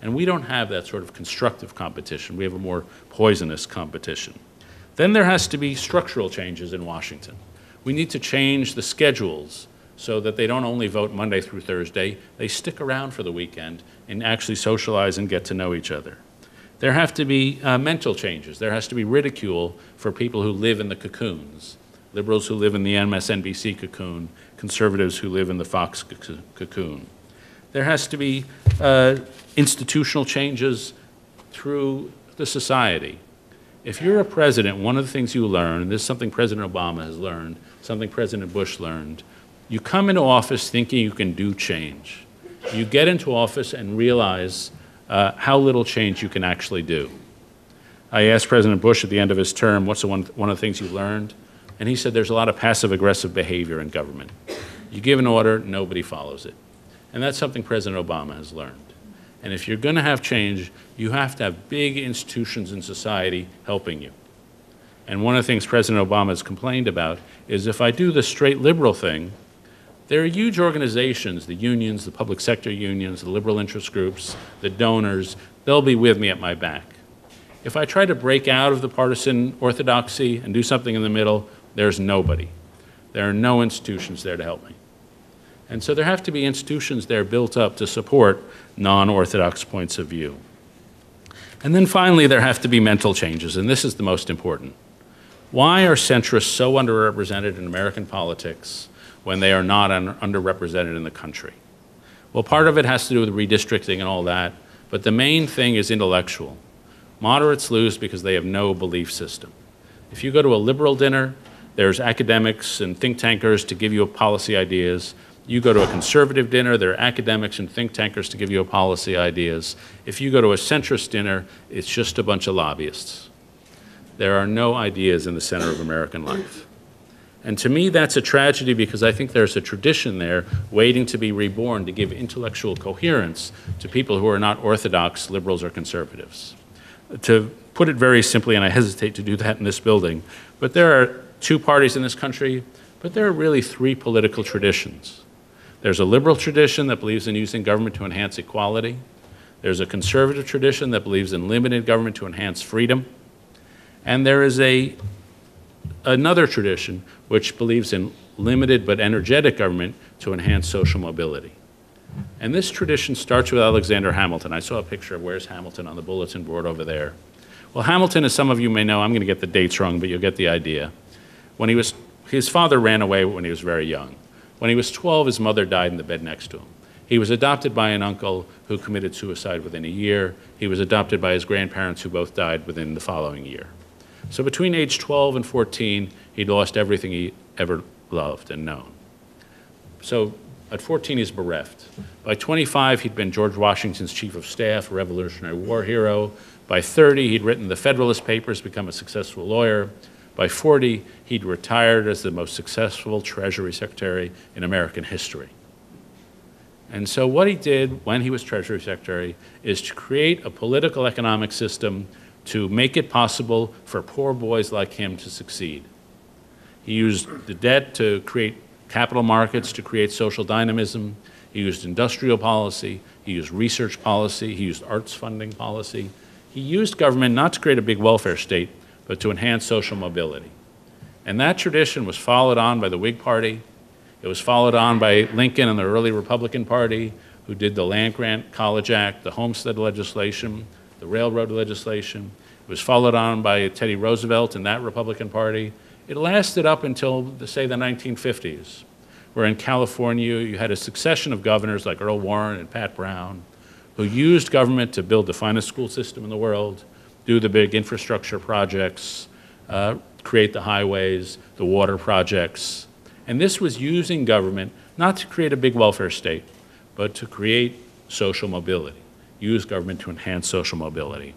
And we don't have that sort of constructive competition. We have a more poisonous competition. Then there has to be structural changes in Washington. We need to change the schedules so that they don't only vote Monday through Thursday, they stick around for the weekend and actually socialize and get to know each other. There have to be uh, mental changes. There has to be ridicule for people who live in the cocoons liberals who live in the MSNBC cocoon, conservatives who live in the Fox cocoon. There has to be uh, institutional changes through the society. If you're a president, one of the things you learn, and this is something President Obama has learned, something President Bush learned, you come into office thinking you can do change. You get into office and realize uh, how little change you can actually do. I asked President Bush at the end of his term, what's one, one of the things you learned? And he said there's a lot of passive aggressive behavior in government. You give an order, nobody follows it. And that's something President Obama has learned. And if you're going to have change, you have to have big institutions in society helping you. And one of the things President Obama has complained about is if I do the straight liberal thing, there are huge organizations, the unions, the public sector unions, the liberal interest groups, the donors, they'll be with me at my back. If I try to break out of the partisan orthodoxy and do something in the middle, there's nobody. There are no institutions there to help me. And so there have to be institutions there built up to support non-orthodox points of view. And then finally, there have to be mental changes, and this is the most important. Why are centrists so underrepresented in American politics when they are not un underrepresented in the country? Well, part of it has to do with redistricting and all that, but the main thing is intellectual. Moderates lose because they have no belief system. If you go to a liberal dinner, there's academics and think tankers to give you policy ideas. You go to a conservative dinner, there are academics and think tankers to give you policy ideas. If you go to a centrist dinner, it's just a bunch of lobbyists. There are no ideas in the center of American life. And to me, that's a tragedy because I think there's a tradition there waiting to be reborn to give intellectual coherence to people who are not orthodox liberals or conservatives. To put it very simply, and I hesitate to do that in this building, but there are two parties in this country, but there are really three political traditions. There's a liberal tradition that believes in using government to enhance equality. There's a conservative tradition that believes in limited government to enhance freedom. And there is a another tradition which believes in limited but energetic government to enhance social mobility. And this tradition starts with Alexander Hamilton. I saw a picture of where's Hamilton on the bulletin board over there. Well, Hamilton, as some of you may know, I'm going to get the dates wrong, but you'll get the idea. When he was, his father ran away when he was very young. When he was 12, his mother died in the bed next to him. He was adopted by an uncle who committed suicide within a year. He was adopted by his grandparents who both died within the following year. So between age 12 and 14, he'd lost everything he ever loved and known. So at 14, he's bereft. By 25, he'd been George Washington's chief of staff, a Revolutionary War hero. By 30, he'd written the Federalist Papers, become a successful lawyer. By 40, he'd retired as the most successful Treasury Secretary in American history. And so what he did when he was Treasury Secretary is to create a political economic system to make it possible for poor boys like him to succeed. He used the debt to create capital markets, to create social dynamism. He used industrial policy. He used research policy. He used arts funding policy. He used government not to create a big welfare state, but to enhance social mobility. And that tradition was followed on by the Whig Party. It was followed on by Lincoln and the early Republican Party, who did the Land Grant College Act, the Homestead legislation, the railroad legislation. It was followed on by Teddy Roosevelt and that Republican Party. It lasted up until, say, the 1950s, where in California you had a succession of governors like Earl Warren and Pat Brown who used government to build the finest school system in the world, do the big infrastructure projects, uh, create the highways, the water projects. And this was using government not to create a big welfare state, but to create social mobility, use government to enhance social mobility.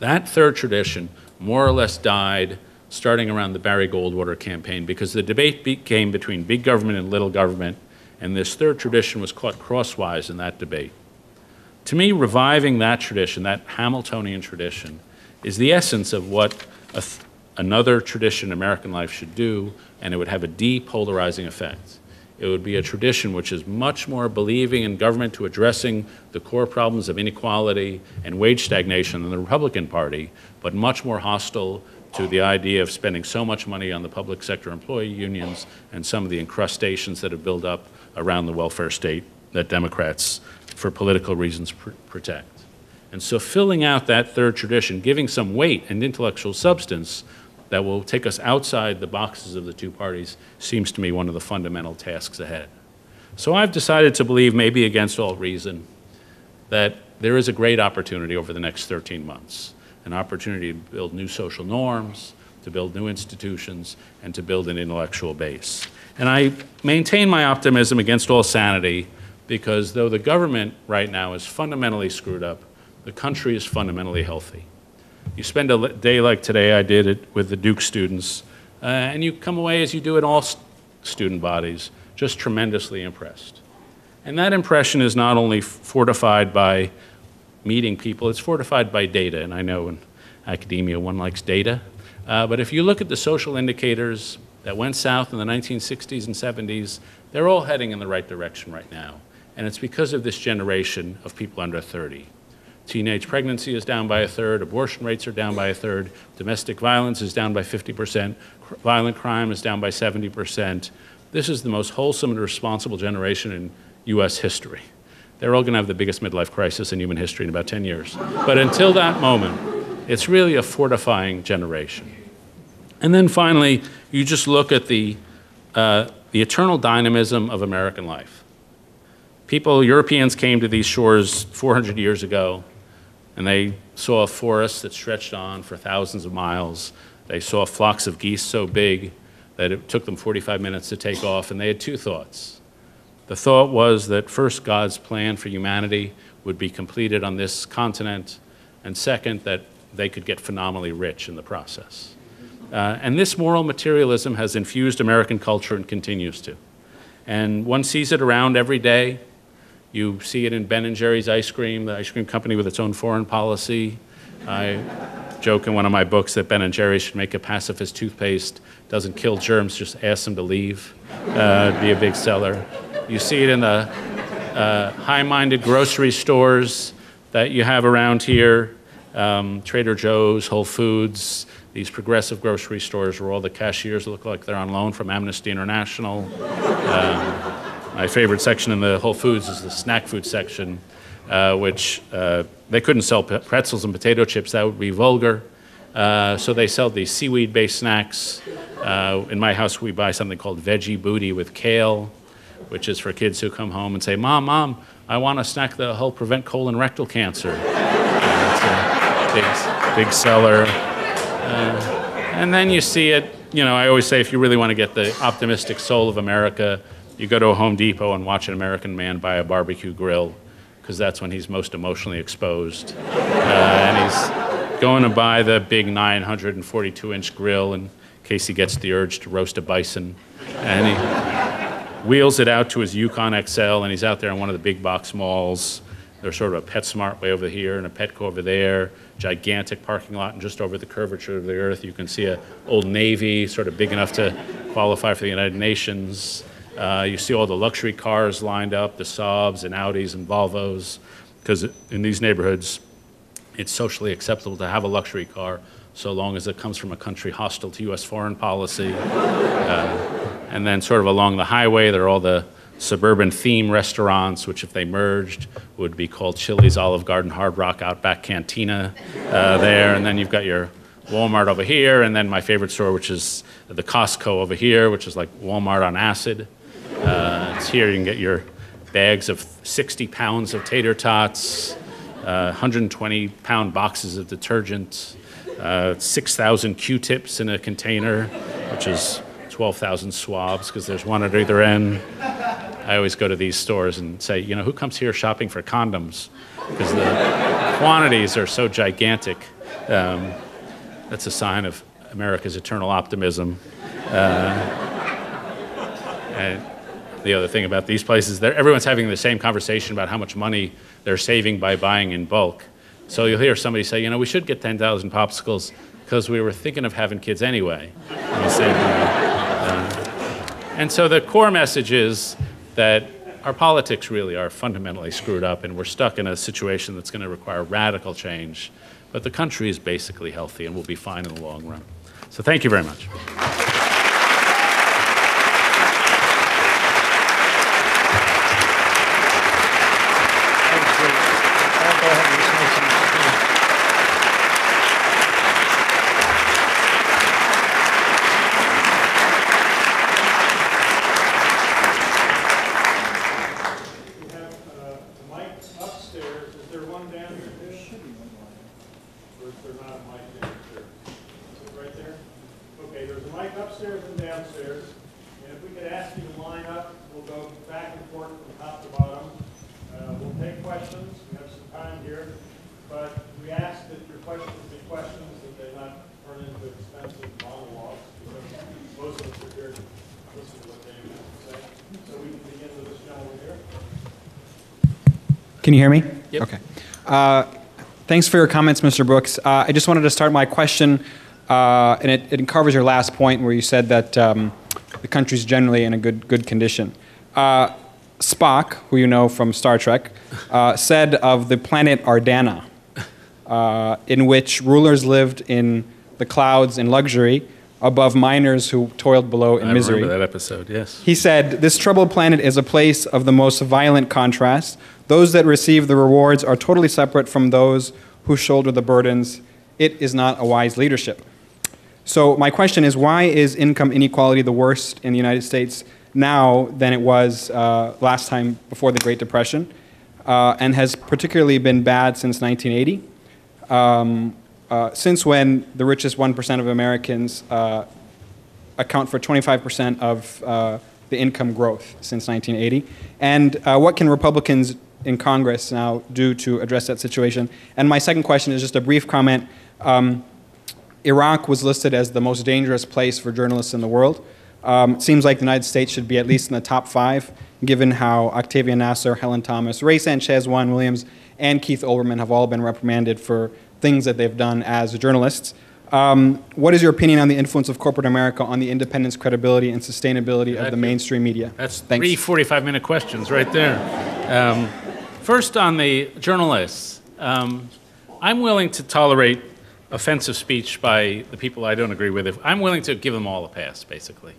That third tradition more or less died starting around the Barry Goldwater campaign because the debate became between big government and little government, and this third tradition was caught crosswise in that debate. To me, reviving that tradition, that Hamiltonian tradition, is the essence of what another tradition in American life should do, and it would have a depolarizing effect. It would be a tradition which is much more believing in government to addressing the core problems of inequality and wage stagnation than the Republican Party, but much more hostile to the idea of spending so much money on the public sector employee unions and some of the incrustations that have built up around the welfare state that Democrats, for political reasons, pr- protect. And so, filling out that third tradition, giving some weight and intellectual substance that will take us outside the boxes of the two parties, seems to me one of the fundamental tasks ahead. So, I've decided to believe, maybe against all reason, that there is a great opportunity over the next 13 months an opportunity to build new social norms, to build new institutions, and to build an intellectual base. And I maintain my optimism against all sanity because though the government right now is fundamentally screwed up, the country is fundamentally healthy. You spend a day like today, I did it with the Duke students, uh, and you come away as you do in all student bodies, just tremendously impressed. And that impression is not only fortified by meeting people, it's fortified by data. And I know in academia one likes data. Uh, but if you look at the social indicators that went south in the 1960s and 70s, they're all heading in the right direction right now. And it's because of this generation of people under 30. Teenage pregnancy is down by a third, abortion rates are down by a third, domestic violence is down by 50%, violent crime is down by 70%. This is the most wholesome and responsible generation in US history. They're all going to have the biggest midlife crisis in human history in about 10 years. But until that moment, it's really a fortifying generation. And then finally, you just look at the, uh, the eternal dynamism of American life. People, Europeans came to these shores 400 years ago, and they saw a forest that stretched on for thousands of miles. They saw flocks of geese so big that it took them 45 minutes to take off, and they had two thoughts. The thought was that first, God's plan for humanity would be completed on this continent, and second, that they could get phenomenally rich in the process. Uh, and this moral materialism has infused American culture and continues to. And one sees it around every day. You see it in Ben and Jerry's ice cream, the ice cream company with its own foreign policy. I joke in one of my books that Ben and Jerry should make a pacifist toothpaste. Doesn't kill germs, just ask them to leave. Uh, be a big seller. You see it in the uh, high minded grocery stores that you have around here um, Trader Joe's, Whole Foods, these progressive grocery stores where all the cashiers look like they're on loan from Amnesty International. Um, my favorite section in the Whole Foods is the snack food section, uh, which uh, they couldn't sell pretzels and potato chips, that would be vulgar. Uh, so they sell these seaweed based snacks. Uh, in my house, we buy something called Veggie Booty with kale which is for kids who come home and say, Mom, Mom, I want a snack that'll help prevent colon rectal cancer. Big, big seller. Uh, and then you see it, you know, I always say if you really want to get the optimistic soul of America, you go to a Home Depot and watch an American man buy a barbecue grill, because that's when he's most emotionally exposed. Uh, and he's going to buy the big 942 inch grill in case he gets the urge to roast a bison. And he, wheels it out to his Yukon XL, and he's out there in one of the big box malls. There's sort of a PetSmart way over here and a Petco over there, gigantic parking lot, and just over the curvature of the earth, you can see a Old Navy, sort of big enough to qualify for the United Nations. Uh, you see all the luxury cars lined up, the Saabs and Audis and Volvos, because in these neighborhoods, it's socially acceptable to have a luxury car so long as it comes from a country hostile to U.S. foreign policy. Uh, and then, sort of along the highway, there are all the suburban theme restaurants, which, if they merged, would be called Chili's, Olive Garden, Hard Rock, Outback Cantina uh, there. And then you've got your Walmart over here, and then my favorite store, which is the Costco over here, which is like Walmart on acid. Uh, it's here you can get your bags of 60 pounds of tater tots, uh, uh, 120 pound boxes of detergent, uh, 6,000 Q tips in a container, which is 12,000 swabs because there's one at either end. I always go to these stores and say, you know, who comes here shopping for condoms? Because the quantities are so gigantic. Um, that's a sign of America's eternal optimism. Uh, the other thing about these places, they're- everyone's having the same conversation about how much money they're saving by buying in bulk. So you'll hear somebody say, you know, we should get 10,000 popsicles because we were thinking of having kids anyway. And you say, uh, and so the core message is that our politics really are fundamentally screwed up, and we're stuck in a situation that's going to require radical change. But the country is basically healthy and will be fine in the long run. So thank you very much. We have uh, a mic upstairs. Is there one downstairs? There should be one. Or is there not a mic downstairs? Is it right there? Okay, there's a mic upstairs and downstairs. And if we could ask you to line up, we'll go back and forth from top to bottom. Uh, We'll take questions. We have some time here. But we ask that your questions be questions, that they not turn into expensive monologues. because Most of us are here to listen to what they have to say. So we can begin with this gentleman here. Can you hear me? Yep. Okay. Uh, Thanks for your comments, Mr. Brooks. Uh, I just wanted to start my question, uh, and it, it covers your last point where you said that um, the country's generally in a good, good condition. Uh, Spock, who you know from Star Trek, uh, said of the planet Ardana, uh, in which rulers lived in the clouds in luxury above miners who toiled below in I misery. remember that episode, yes. He said, This troubled planet is a place of the most violent contrast. Those that receive the rewards are totally separate from those who shoulder the burdens. It is not a wise leadership. So, my question is why is income inequality the worst in the United States now than it was uh, last time before the Great Depression, uh, and has particularly been bad since 1980? Um, uh, since when the richest 1% of Americans uh, account for 25% of uh, the income growth since 1980? And uh, what can Republicans in Congress now do to address that situation? And my second question is just a brief comment. Um, Iraq was listed as the most dangerous place for journalists in the world. Um, it seems like the United States should be at least in the top five, given how Octavia Nasr, Helen Thomas, Ray Sanchez, Juan Williams, and Keith Olbermann have all been reprimanded for things that they've done as journalists. Um, what is your opinion on the influence of corporate America on the independence, credibility, and sustainability of the mainstream media? That's Thanks. three 45 minute questions right there. Um, first, on the journalists, um, I'm willing to tolerate offensive speech by the people I don't agree with. If, I'm willing to give them all a pass, basically.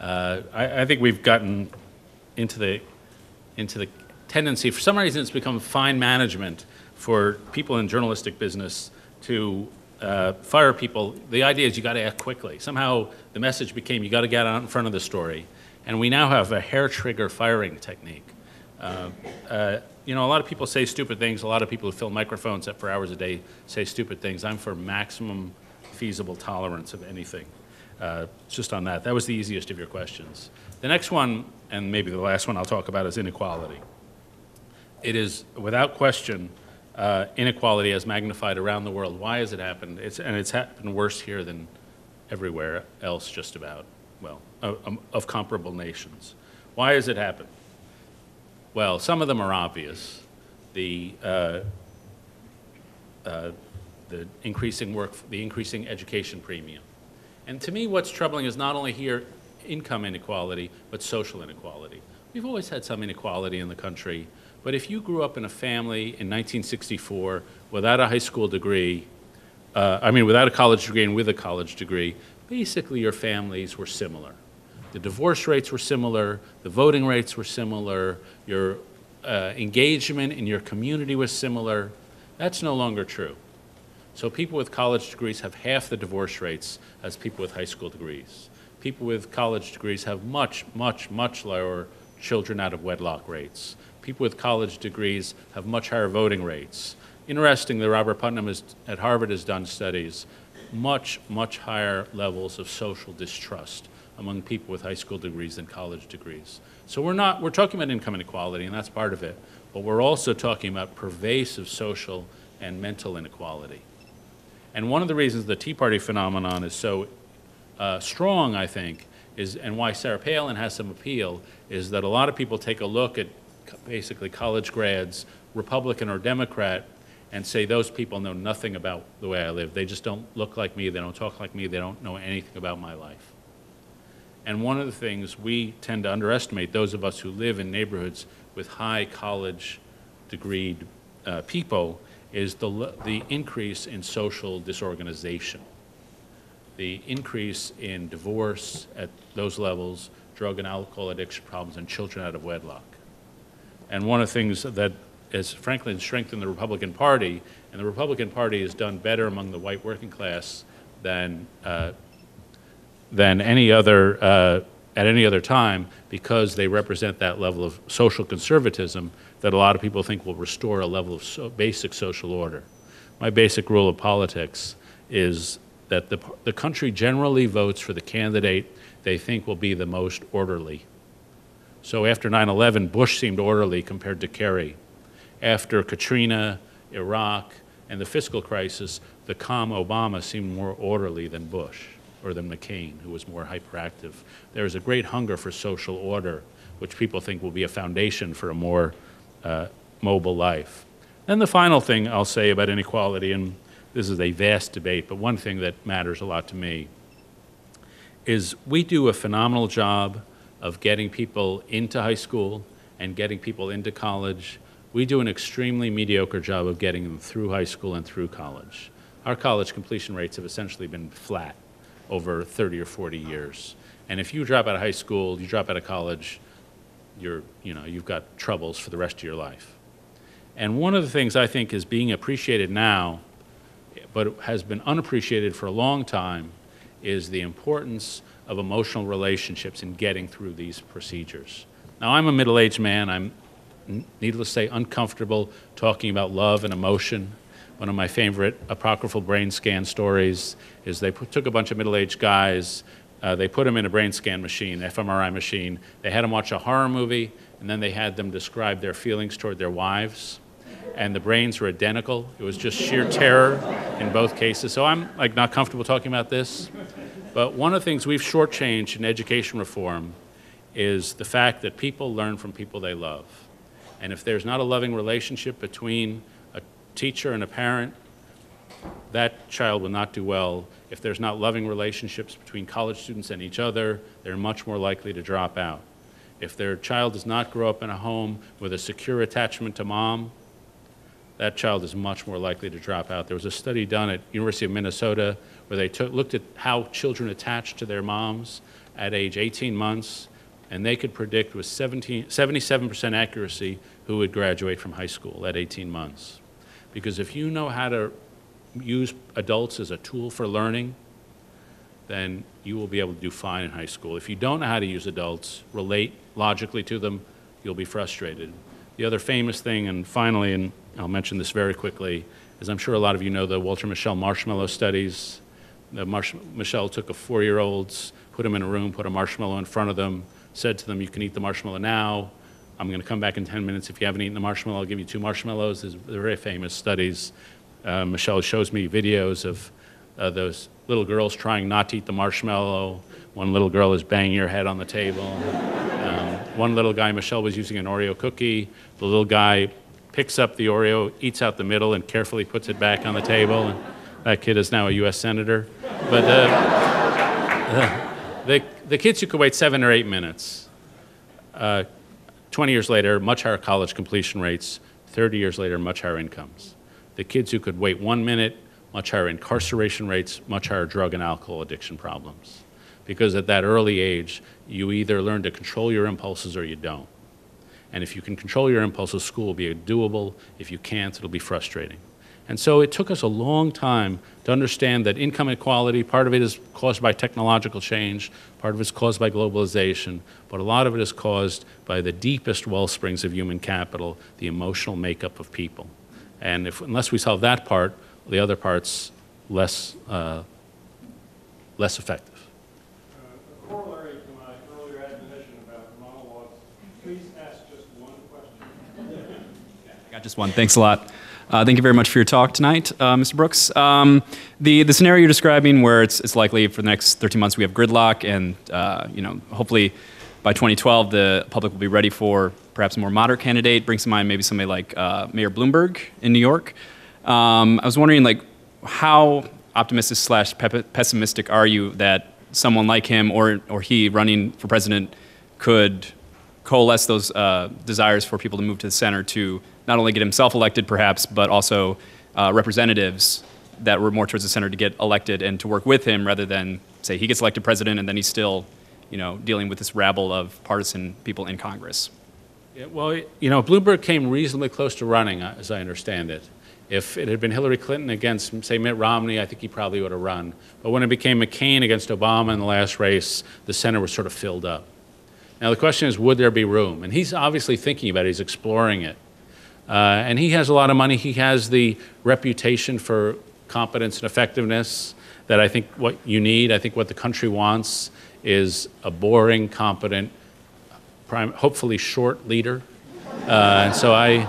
Uh, I, I think we've gotten into the, into the tendency, for some reason, it's become fine management for people in journalistic business to uh, fire people. The idea is you got to act quickly. Somehow the message became you got to get out in front of the story. And we now have a hair trigger firing technique. Uh, uh, you know, a lot of people say stupid things. A lot of people who fill microphones up for hours a day say stupid things. I'm for maximum feasible tolerance of anything. Uh, just on that. That was the easiest of your questions. The next one, and maybe the last one I'll talk about, is inequality. It is, without question, uh, inequality has magnified around the world. Why has it happened? It's, and it's happened worse here than everywhere else, just about, well, of, of comparable nations. Why has it happened? Well, some of them are obvious. The, uh, uh, the increasing work, the increasing education premium. And to me, what's troubling is not only here income inequality, but social inequality. We've always had some inequality in the country, but if you grew up in a family in 1964 without a high school degree, uh, I mean, without a college degree and with a college degree, basically your families were similar. The divorce rates were similar, the voting rates were similar, your uh, engagement in your community was similar. That's no longer true. So people with college degrees have half the divorce rates as people with high school degrees. People with college degrees have much, much, much lower children out of wedlock rates. People with college degrees have much higher voting rates. Interestingly, Robert Putnam is, at Harvard has done studies, much, much higher levels of social distrust among people with high school degrees than college degrees. So we're not, we're talking about income inequality, and that's part of it, but we're also talking about pervasive social and mental inequality. And one of the reasons the Tea Party phenomenon is so uh, strong, I think, is, and why Sarah Palin has some appeal, is that a lot of people take a look at basically college grads, Republican or Democrat, and say those people know nothing about the way I live. They just don't look like me, they don't talk like me, they don't know anything about my life. And one of the things we tend to underestimate, those of us who live in neighborhoods with high college degree uh, people, is the, the increase in social disorganization, the increase in divorce at those levels, drug and alcohol addiction problems, and children out of wedlock. And one of the things that has frankly strengthened the Republican Party, and the Republican Party has done better among the white working class than uh, than any other, uh, at any other time because they represent that level of social conservatism that a lot of people think will restore a level of so basic social order. My basic rule of politics is that the, the country generally votes for the candidate they think will be the most orderly. So after 9 11, Bush seemed orderly compared to Kerry. After Katrina, Iraq, and the fiscal crisis, the calm Obama seemed more orderly than Bush or than McCain, who was more hyperactive. There is a great hunger for social order, which people think will be a foundation for a more uh, mobile life. Then the final thing I'll say about inequality, and this is a vast debate, but one thing that matters a lot to me is we do a phenomenal job of getting people into high school and getting people into college. We do an extremely mediocre job of getting them through high school and through college. Our college completion rates have essentially been flat over 30 or 40 years. And if you drop out of high school, you drop out of college, you're, you know, you've got troubles for the rest of your life. And one of the things I think is being appreciated now, but has been unappreciated for a long time, is the importance of emotional relationships in getting through these procedures. Now, I'm a middle aged man. I'm, needless to say, uncomfortable talking about love and emotion. One of my favorite apocryphal brain scan stories is they put, took a bunch of middle aged guys, uh, they put them in a brain scan machine, fMRI machine. They had them watch a horror movie, and then they had them describe their feelings toward their wives and the brains were identical. It was just sheer terror in both cases. So I'm like not comfortable talking about this. But one of the things we've shortchanged in education reform is the fact that people learn from people they love. And if there's not a loving relationship between teacher and a parent, that child will not do well. If there's not loving relationships between college students and each other, they're much more likely to drop out. If their child does not grow up in a home with a secure attachment to mom, that child is much more likely to drop out. There was a study done at University of Minnesota where they took, looked at how children attached to their moms at age 18 months, and they could predict with 17, 77% accuracy who would graduate from high school at 18 months. Because if you know how to use adults as a tool for learning, then you will be able to do fine in high school. If you don't know how to use adults, relate logically to them, you'll be frustrated. The other famous thing, and finally, and I'll mention this very quickly, is I'm sure a lot of you know the Walter Mischel marshmallow studies. The marsh- Mischel took a four-year-olds, put them in a room, put a marshmallow in front of them, said to them, "You can eat the marshmallow now. I'm going to come back in 10 minutes. If you haven't eaten the marshmallow, I'll give you two marshmallows." There's very famous studies. Uh, Mischel shows me videos of uh, those little girls trying not to eat the marshmallow. One little girl is banging her head on the table. Um, one little guy, Mischel was using an Oreo cookie. The little guy picks up the Oreo, eats out the middle, and carefully puts it back on the table. And that kid is now a U.S. senator. But uh, the, the kids who could wait seven or eight minutes, uh, 20 years later, much higher college completion rates. 30 years later, much higher incomes. The kids who could wait one minute, much higher incarceration rates, much higher drug and alcohol addiction problems. Because at that early age, you either learn to control your impulses or you don't. And if you can control your impulses, school will be doable. If you can't, it'll be frustrating. And so it took us a long time to understand that income inequality, part of it is caused by technological change, part of it is caused by globalization, but a lot of it is caused by the deepest well springs of human capital, the emotional makeup of people. And if, unless we solve that part, the other part's less, uh, less effective. A corollary to my earlier admonition about monologues, please ask just one question. I got just one. Thanks a lot. Uh, thank you very much for your talk tonight, uh, Mr. Brooks. Um, the, the scenario you're describing, where it's, it's likely for the next 13 months we have gridlock, and uh, you know, hopefully by 2012 the public will be ready for perhaps a more moderate candidate. Brings to mind maybe somebody like uh, Mayor Bloomberg in New York. Um, I was wondering, like, how optimistic slash pessimistic are you that someone like him or or he running for president could coalesce those uh, desires for people to move to the center to not only get himself elected, perhaps, but also uh, representatives that were more towards the center to get elected and to work with him rather than say he gets elected president and then he's still, you know, dealing with this rabble of partisan people in Congress. Yeah, well, you know, Bloomberg came reasonably close to running, uh, as I understand it. If it had been Hillary Clinton against, say, Mitt Romney, I think he probably would have run. But when it became McCain against Obama in the last race, the center was sort of filled up. Now, the question is, would there be room? And he's obviously thinking about it, he's exploring it. Uh, and he has a lot of money. He has the reputation for competence and effectiveness that I think what you need, I think what the country wants is a boring, competent, prime, hopefully short leader. Uh, and so I,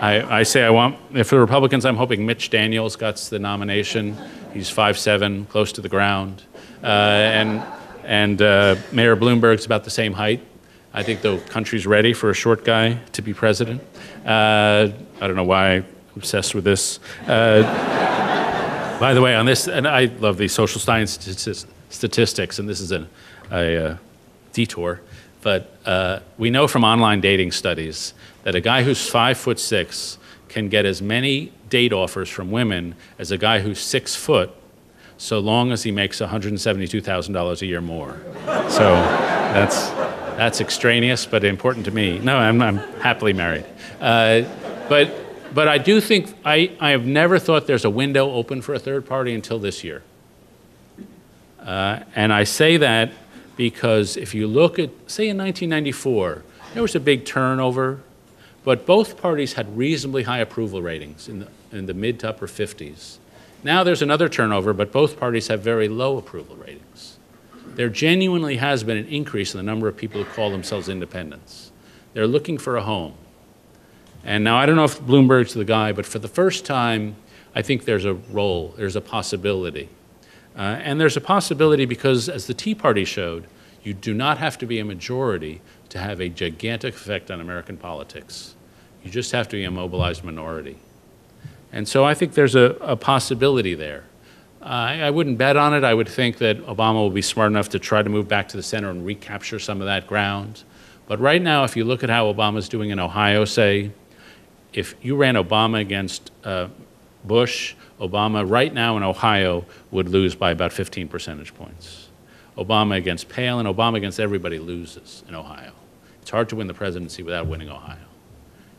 I, I say I want, if the Republicans, I'm hoping Mitch Daniels gets the nomination. He's 5'7, close to the ground. Uh, and and uh, Mayor Bloomberg's about the same height. I think the country's ready for a short guy to be president. Uh, I don't know why I'm obsessed with this. Uh, by the way, on this, and I love these social science statistics, and this is a, a uh, detour, but uh, we know from online dating studies that a guy who's five foot six can get as many date offers from women as a guy who's six foot, so long as he makes $172,000 a year more. So that's, that's extraneous, but important to me. No, I'm, I'm happily married. Uh, but, but I do think, I, I have never thought there's a window open for a third party until this year. Uh, and I say that because if you look at, say, in 1994, there was a big turnover, but both parties had reasonably high approval ratings in the, in the mid to upper 50s. Now there's another turnover, but both parties have very low approval ratings. There genuinely has been an increase in the number of people who call themselves independents. They're looking for a home. And now I don't know if Bloomberg's the guy, but for the first time, I think there's a role, there's a possibility. Uh, and there's a possibility because, as the Tea Party showed, you do not have to be a majority to have a gigantic effect on American politics. You just have to be a mobilized minority. And so I think there's a, a possibility there. I, I wouldn't bet on it. I would think that Obama will be smart enough to try to move back to the center and recapture some of that ground. But right now, if you look at how Obama's doing in Ohio, say, if you ran Obama against uh, Bush, Obama right now in Ohio would lose by about 15 percentage points. Obama against Palin, Obama against everybody loses in Ohio. It's hard to win the presidency without winning Ohio.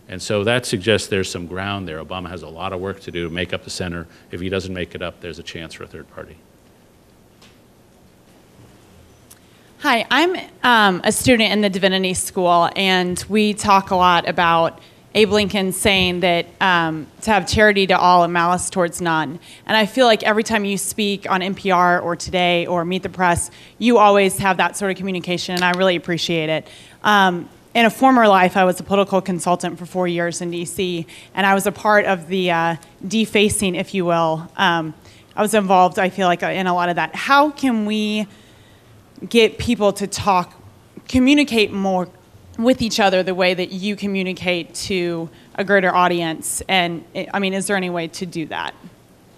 And so that suggests there's some ground there. Obama has a lot of work to do to make up the center. If he doesn't make it up, there's a chance for a third party. Hi, I'm um, a student in the divinity school, and we talk a lot about Abe Lincoln saying that um, to have charity to all and malice towards none. And I feel like every time you speak on NPR or Today or Meet the Press, you always have that sort of communication, and I really appreciate it. Um, in a former life, I was a political consultant for four years in DC, and I was a part of the uh, defacing, if you will. Um, I was involved, I feel like, in a lot of that. How can we get people to talk, communicate more with each other the way that you communicate to a greater audience? And I mean, is there any way to do that?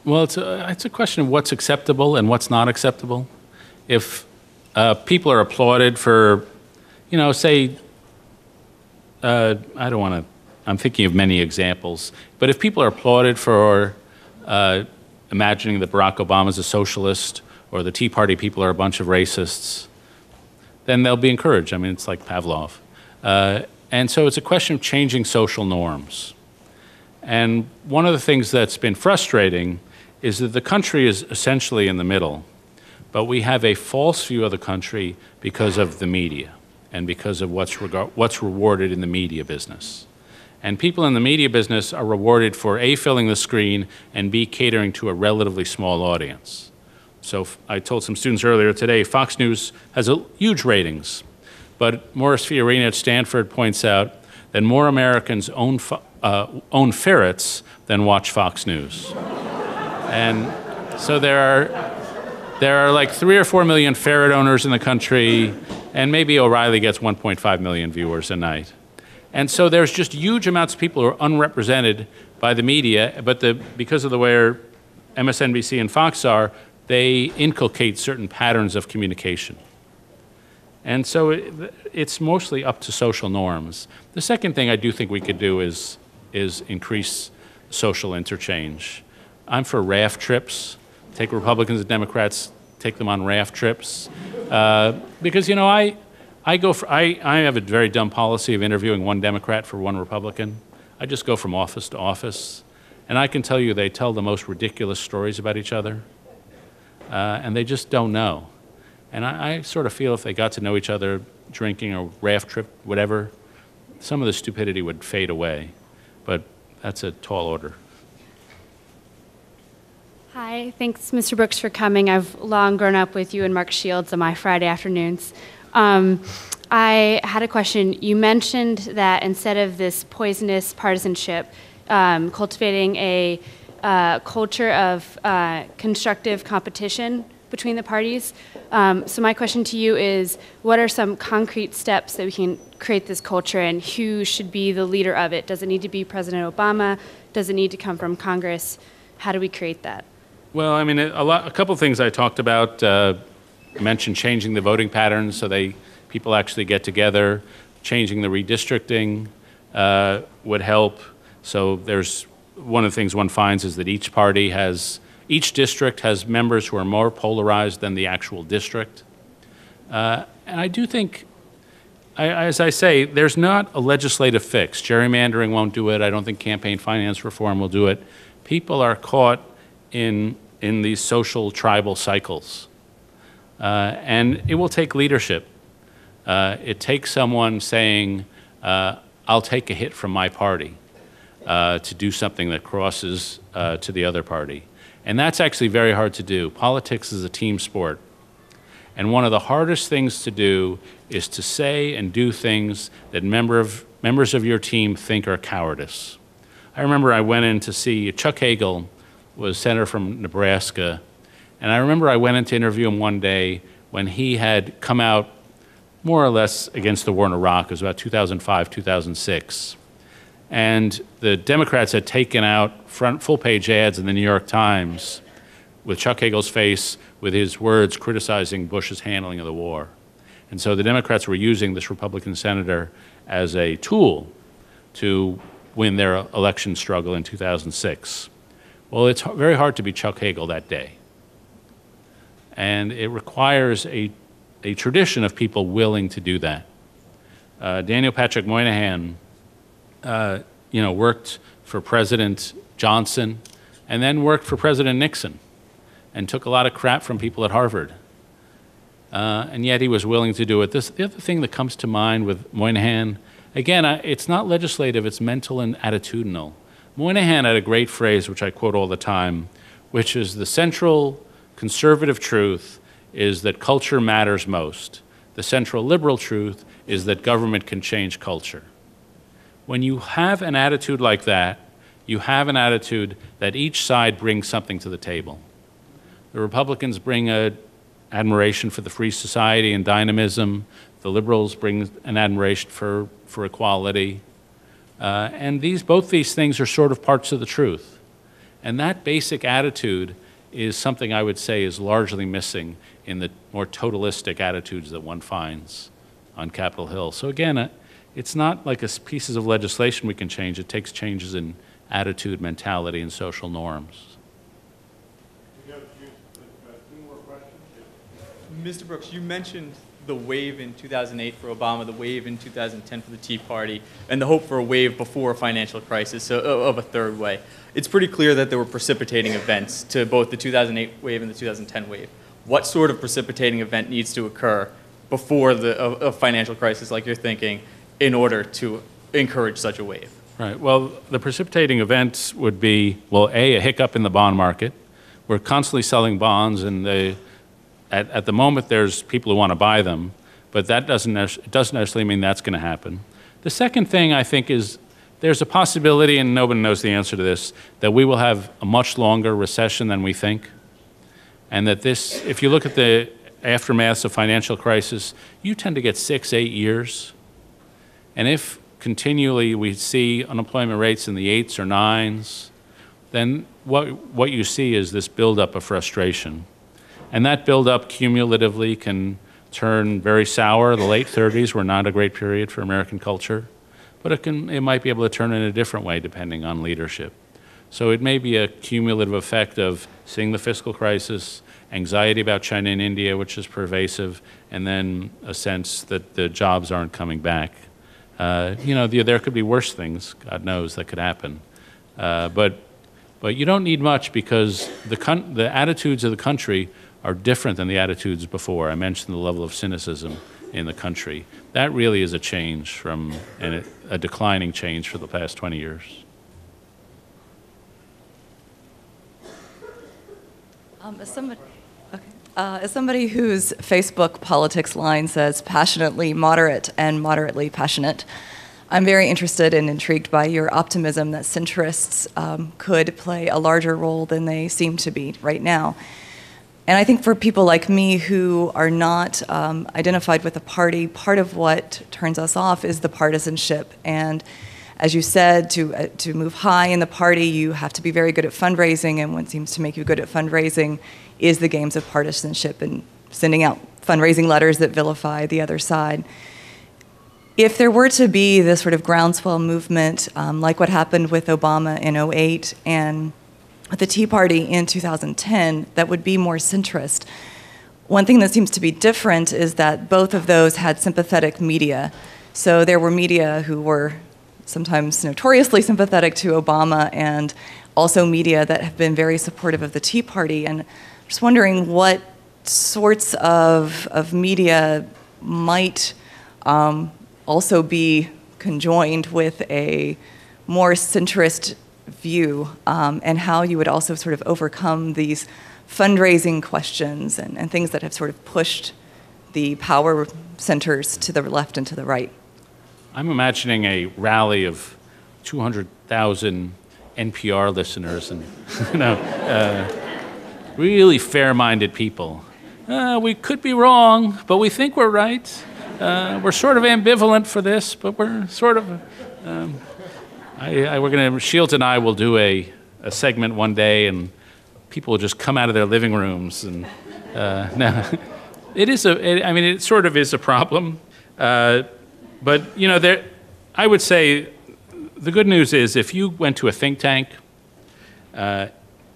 Well, it's a, it's a question of what's acceptable and what's not acceptable. If uh, people are applauded for, you know, say, uh, I don't want to, I'm thinking of many examples, but if people are applauded for uh, imagining that Barack Obama is a socialist or the Tea Party people are a bunch of racists, then they'll be encouraged. I mean, it's like Pavlov. Uh, and so it's a question of changing social norms. And one of the things that's been frustrating is that the country is essentially in the middle, but we have a false view of the country because of the media and because of what's, what's rewarded in the media business. And people in the media business are rewarded for A, filling the screen, and B, catering to a relatively small audience. So I told some students earlier today, Fox News has huge ratings, but Morris Fiorina at Stanford points out that more Americans own, uh, own ferrets than watch Fox News. and so there are there are like three or four million ferret owners in the country, and maybe O'Reilly gets 1.5 million viewers a night. And so there's just huge amounts of people who are unrepresented by the media, but the, because of the way MSNBC and Fox are, they inculcate certain patterns of communication. And so it, it's mostly up to social norms. The second thing I do think we could do is, is increase social interchange. I'm for raft trips. Take Republicans and Democrats, take them on raft trips. Uh, because, you know, I, I go for, I, I have a very dumb policy of interviewing one Democrat for one Republican. I just go from office to office. And I can tell you they tell the most ridiculous stories about each other. Uh, and they just don't know. And I, I sort of feel if they got to know each other, drinking or raft trip, whatever, some of the stupidity would fade away. But that's a tall order. Hi, thanks, Mr. Brooks, for coming. I've long grown up with you and Mark Shields on my Friday afternoons. Um, I had a question. You mentioned that instead of this poisonous partisanship, um, cultivating a uh, culture of uh, constructive competition between the parties. Um, so my question to you is, what are some concrete steps that we can create this culture, and who should be the leader of it? Does it need to be President Obama? Does it need to come from Congress? How do we create that? Well, I mean, a, lot, a couple of things I talked about. Uh, mentioned changing the voting patterns so they people actually get together. Changing the redistricting uh, would help. So there's one of the things one finds is that each party has each district has members who are more polarized than the actual district. Uh, and I do think, I, as I say, there's not a legislative fix. Gerrymandering won't do it. I don't think campaign finance reform will do it. People are caught in in these social tribal cycles. Uh, and it will take leadership. Uh, it takes someone saying, uh, I'll take a hit from my party uh, to do something that crosses uh, to the other party. And that's actually very hard to do. Politics is a team sport. And one of the hardest things to do is to say and do things that member of, members of your team think are cowardice. I remember I went in to see Chuck Hagel was senator from Nebraska. And I remember I went in to interview him one day when he had come out more or less against the war in Iraq. It was about 2005, 2006. And the Democrats had taken out front full page ads in the New York Times with Chuck Hagel's face with his words criticizing Bush's handling of the war. And so the Democrats were using this Republican senator as a tool to win their election struggle in 2006. Well, it's very hard to be Chuck Hagel that day. And it requires a, a tradition of people willing to do that. Uh, Daniel Patrick Moynihan, uh, you know, worked for President Johnson and then worked for President Nixon and took a lot of crap from people at Harvard. Uh, and yet he was willing to do it. This, the other thing that comes to mind with Moynihan, again, I, it's not legislative, it's mental and attitudinal. Moynihan had a great phrase, which I quote all the time, which is the central conservative truth is that culture matters most. The central liberal truth is that government can change culture. When you have an attitude like that, you have an attitude that each side brings something to the table. The Republicans bring a admiration for the free society and dynamism. The liberals bring an admiration for, for equality. Uh, and these, both these things are sort of parts of the truth. And that basic attitude is something I would say is largely missing in the more totalistic attitudes that one finds on Capitol Hill. So again, uh, it's not like pieces of legislation we can change. It takes changes in attitude, mentality, and social norms. Mr. Brooks, you mentioned the wave in 2008 for Obama, the wave in 2010 for the Tea Party, and the hope for a wave before a financial crisis, of a third way. It's pretty clear that there were precipitating events to both the 2008 wave and the 2010 wave. What sort of precipitating event needs to occur before the a, a financial crisis, like you're thinking, in order to encourage such a wave? Right. Well, the precipitating events would be, well, A, a hiccup in the bond market. We're constantly selling bonds, and they, at, at the moment, there's people who want to buy them, but that doesn't, doesn't necessarily mean that's going to happen. The second thing, I think, is there's a possibility, and nobody knows the answer to this, that we will have a much longer recession than we think. And that this, if you look at the aftermaths of financial crisis, you tend to get six, eight years. And if continually we see unemployment rates in the eights or nines, then what, what you see is this buildup of frustration. And that buildup cumulatively can turn very sour. The late 30s were not a great period for American culture, but it, can, it might be able to turn in a different way depending on leadership. So it may be a cumulative effect of seeing the fiscal crisis, anxiety about China and India, which is pervasive, and then a sense that the jobs aren't coming back. Uh, you know, the, there could be worse things, God knows, that could happen. Uh, but, but you don't need much because the, the attitudes of the country are different than the attitudes before. I mentioned the level of cynicism in the country. That really is a change from, a declining change for the past 20 years. Um, as somebody, okay. uh, as somebody whose Facebook politics line says passionately moderate and moderately passionate, I'm very interested and intrigued by your optimism that centrists um, could play a larger role than they seem to be right now. And I think for people like me who are not um, identified with a party, part of what turns us off is the partisanship. And as you said, to, uh, to move high in the party, you have to be very good at fundraising. And what seems to make you good at fundraising is the games of partisanship and sending out fundraising letters that vilify the other side. If there were to be this sort of groundswell movement, um, like what happened with Obama in 08 and the Tea Party in 2010 that would be more centrist. One thing that seems to be different is that both of those had sympathetic media. So there were media who were sometimes notoriously sympathetic to Obama and also media that have been very supportive of the Tea Party. And I'm just wondering what sorts of, of media might um, also be conjoined with a more centrist view um, and how you would also sort of overcome these fundraising questions and, and things that have sort of pushed the power centers to the left and to the right. I'm imagining a rally of 200,000 NPR listeners and, you know, uh, really fair-minded people. Uh, we could be wrong, but we think we're right. Uh, we're sort of ambivalent for this, but we're sort of. Um, I, I, we're to Shields and I will do a, a segment one day, and people will just come out of their living rooms and. Uh, no, it is a. It, I mean, it sort of is a problem, uh, but you know, there. I would say, the good news is if you went to a think tank. Uh,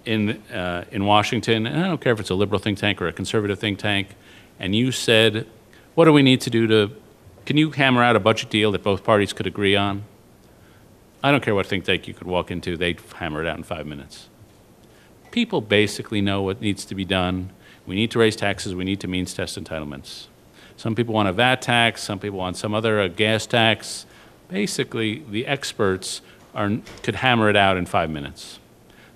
in, uh, in Washington, and I don't care if it's a liberal think tank or a conservative think tank, and you said, what do we need to do to, can you hammer out a budget deal that both parties could agree on? I don't care what think tank you could walk into, they'd hammer it out in five minutes. People basically know what needs to be done. We need to raise taxes, we need to means test entitlements. Some people want a VAT tax, some people want some other uh, gas tax. Basically, the experts are, could hammer it out in five minutes.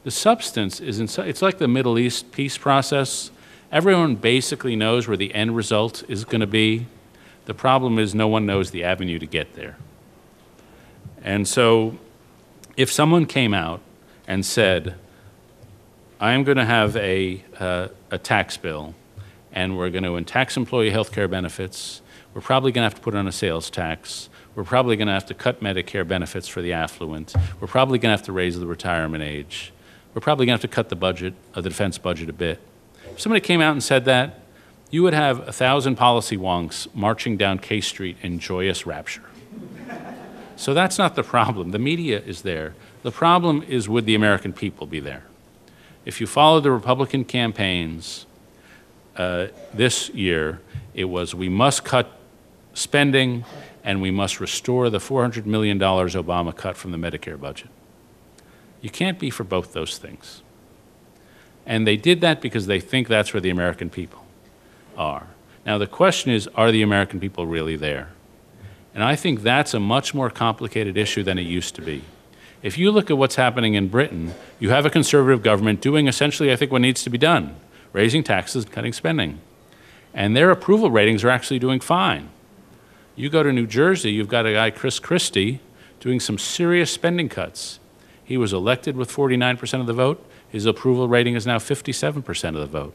The substance is, in, it's like the Middle East peace process. Everyone basically knows where the end result is going to be. The problem is no one knows the avenue to get there. And so if someone came out and said, I am going to have a, uh, a tax bill, and we're going to tax employee health care benefits, we're probably going to have to put on a sales tax, we're probably going to have to cut Medicare benefits for the affluent, we're probably going to have to raise the retirement age, we're probably going to have to cut the budget, uh, the defense budget a bit. If somebody came out and said that, you would have a thousand policy wonks marching down K Street in joyous rapture. So that's not the problem. The media is there. The problem is would the American people be there? If you follow the Republican campaigns uh, this year, it was we must cut spending and we must restore the $400 million Obama cut from the Medicare budget. You can't be for both those things. And they did that because they think that's where the American people are. Now, the question is are the American people really there? And I think that's a much more complicated issue than it used to be. If you look at what's happening in Britain, you have a conservative government doing essentially, I think, what needs to be done raising taxes and cutting spending. And their approval ratings are actually doing fine. You go to New Jersey, you've got a guy, Chris Christie, doing some serious spending cuts. He was elected with 49% of the vote. His approval rating is now 57% of the vote.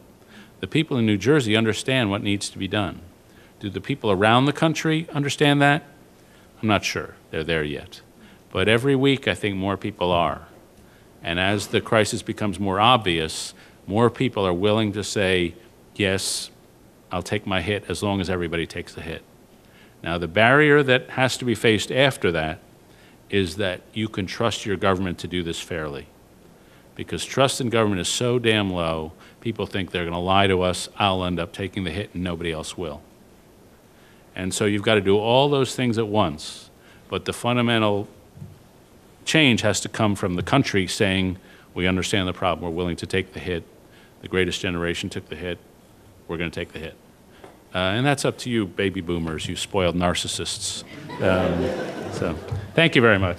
The people in New Jersey understand what needs to be done. Do the people around the country understand that? I'm not sure they're there yet. But every week, I think more people are. And as the crisis becomes more obvious, more people are willing to say, yes, I'll take my hit as long as everybody takes the hit. Now, the barrier that has to be faced after that is that you can trust your government to do this fairly. Because trust in government is so damn low, people think they're going to lie to us, I'll end up taking the hit and nobody else will. And so you've got to do all those things at once. But the fundamental change has to come from the country saying, we understand the problem, we're willing to take the hit. The greatest generation took the hit, we're going to take the hit. Uh, and that's up to you, baby boomers, you spoiled narcissists. Um, so, thank you very much.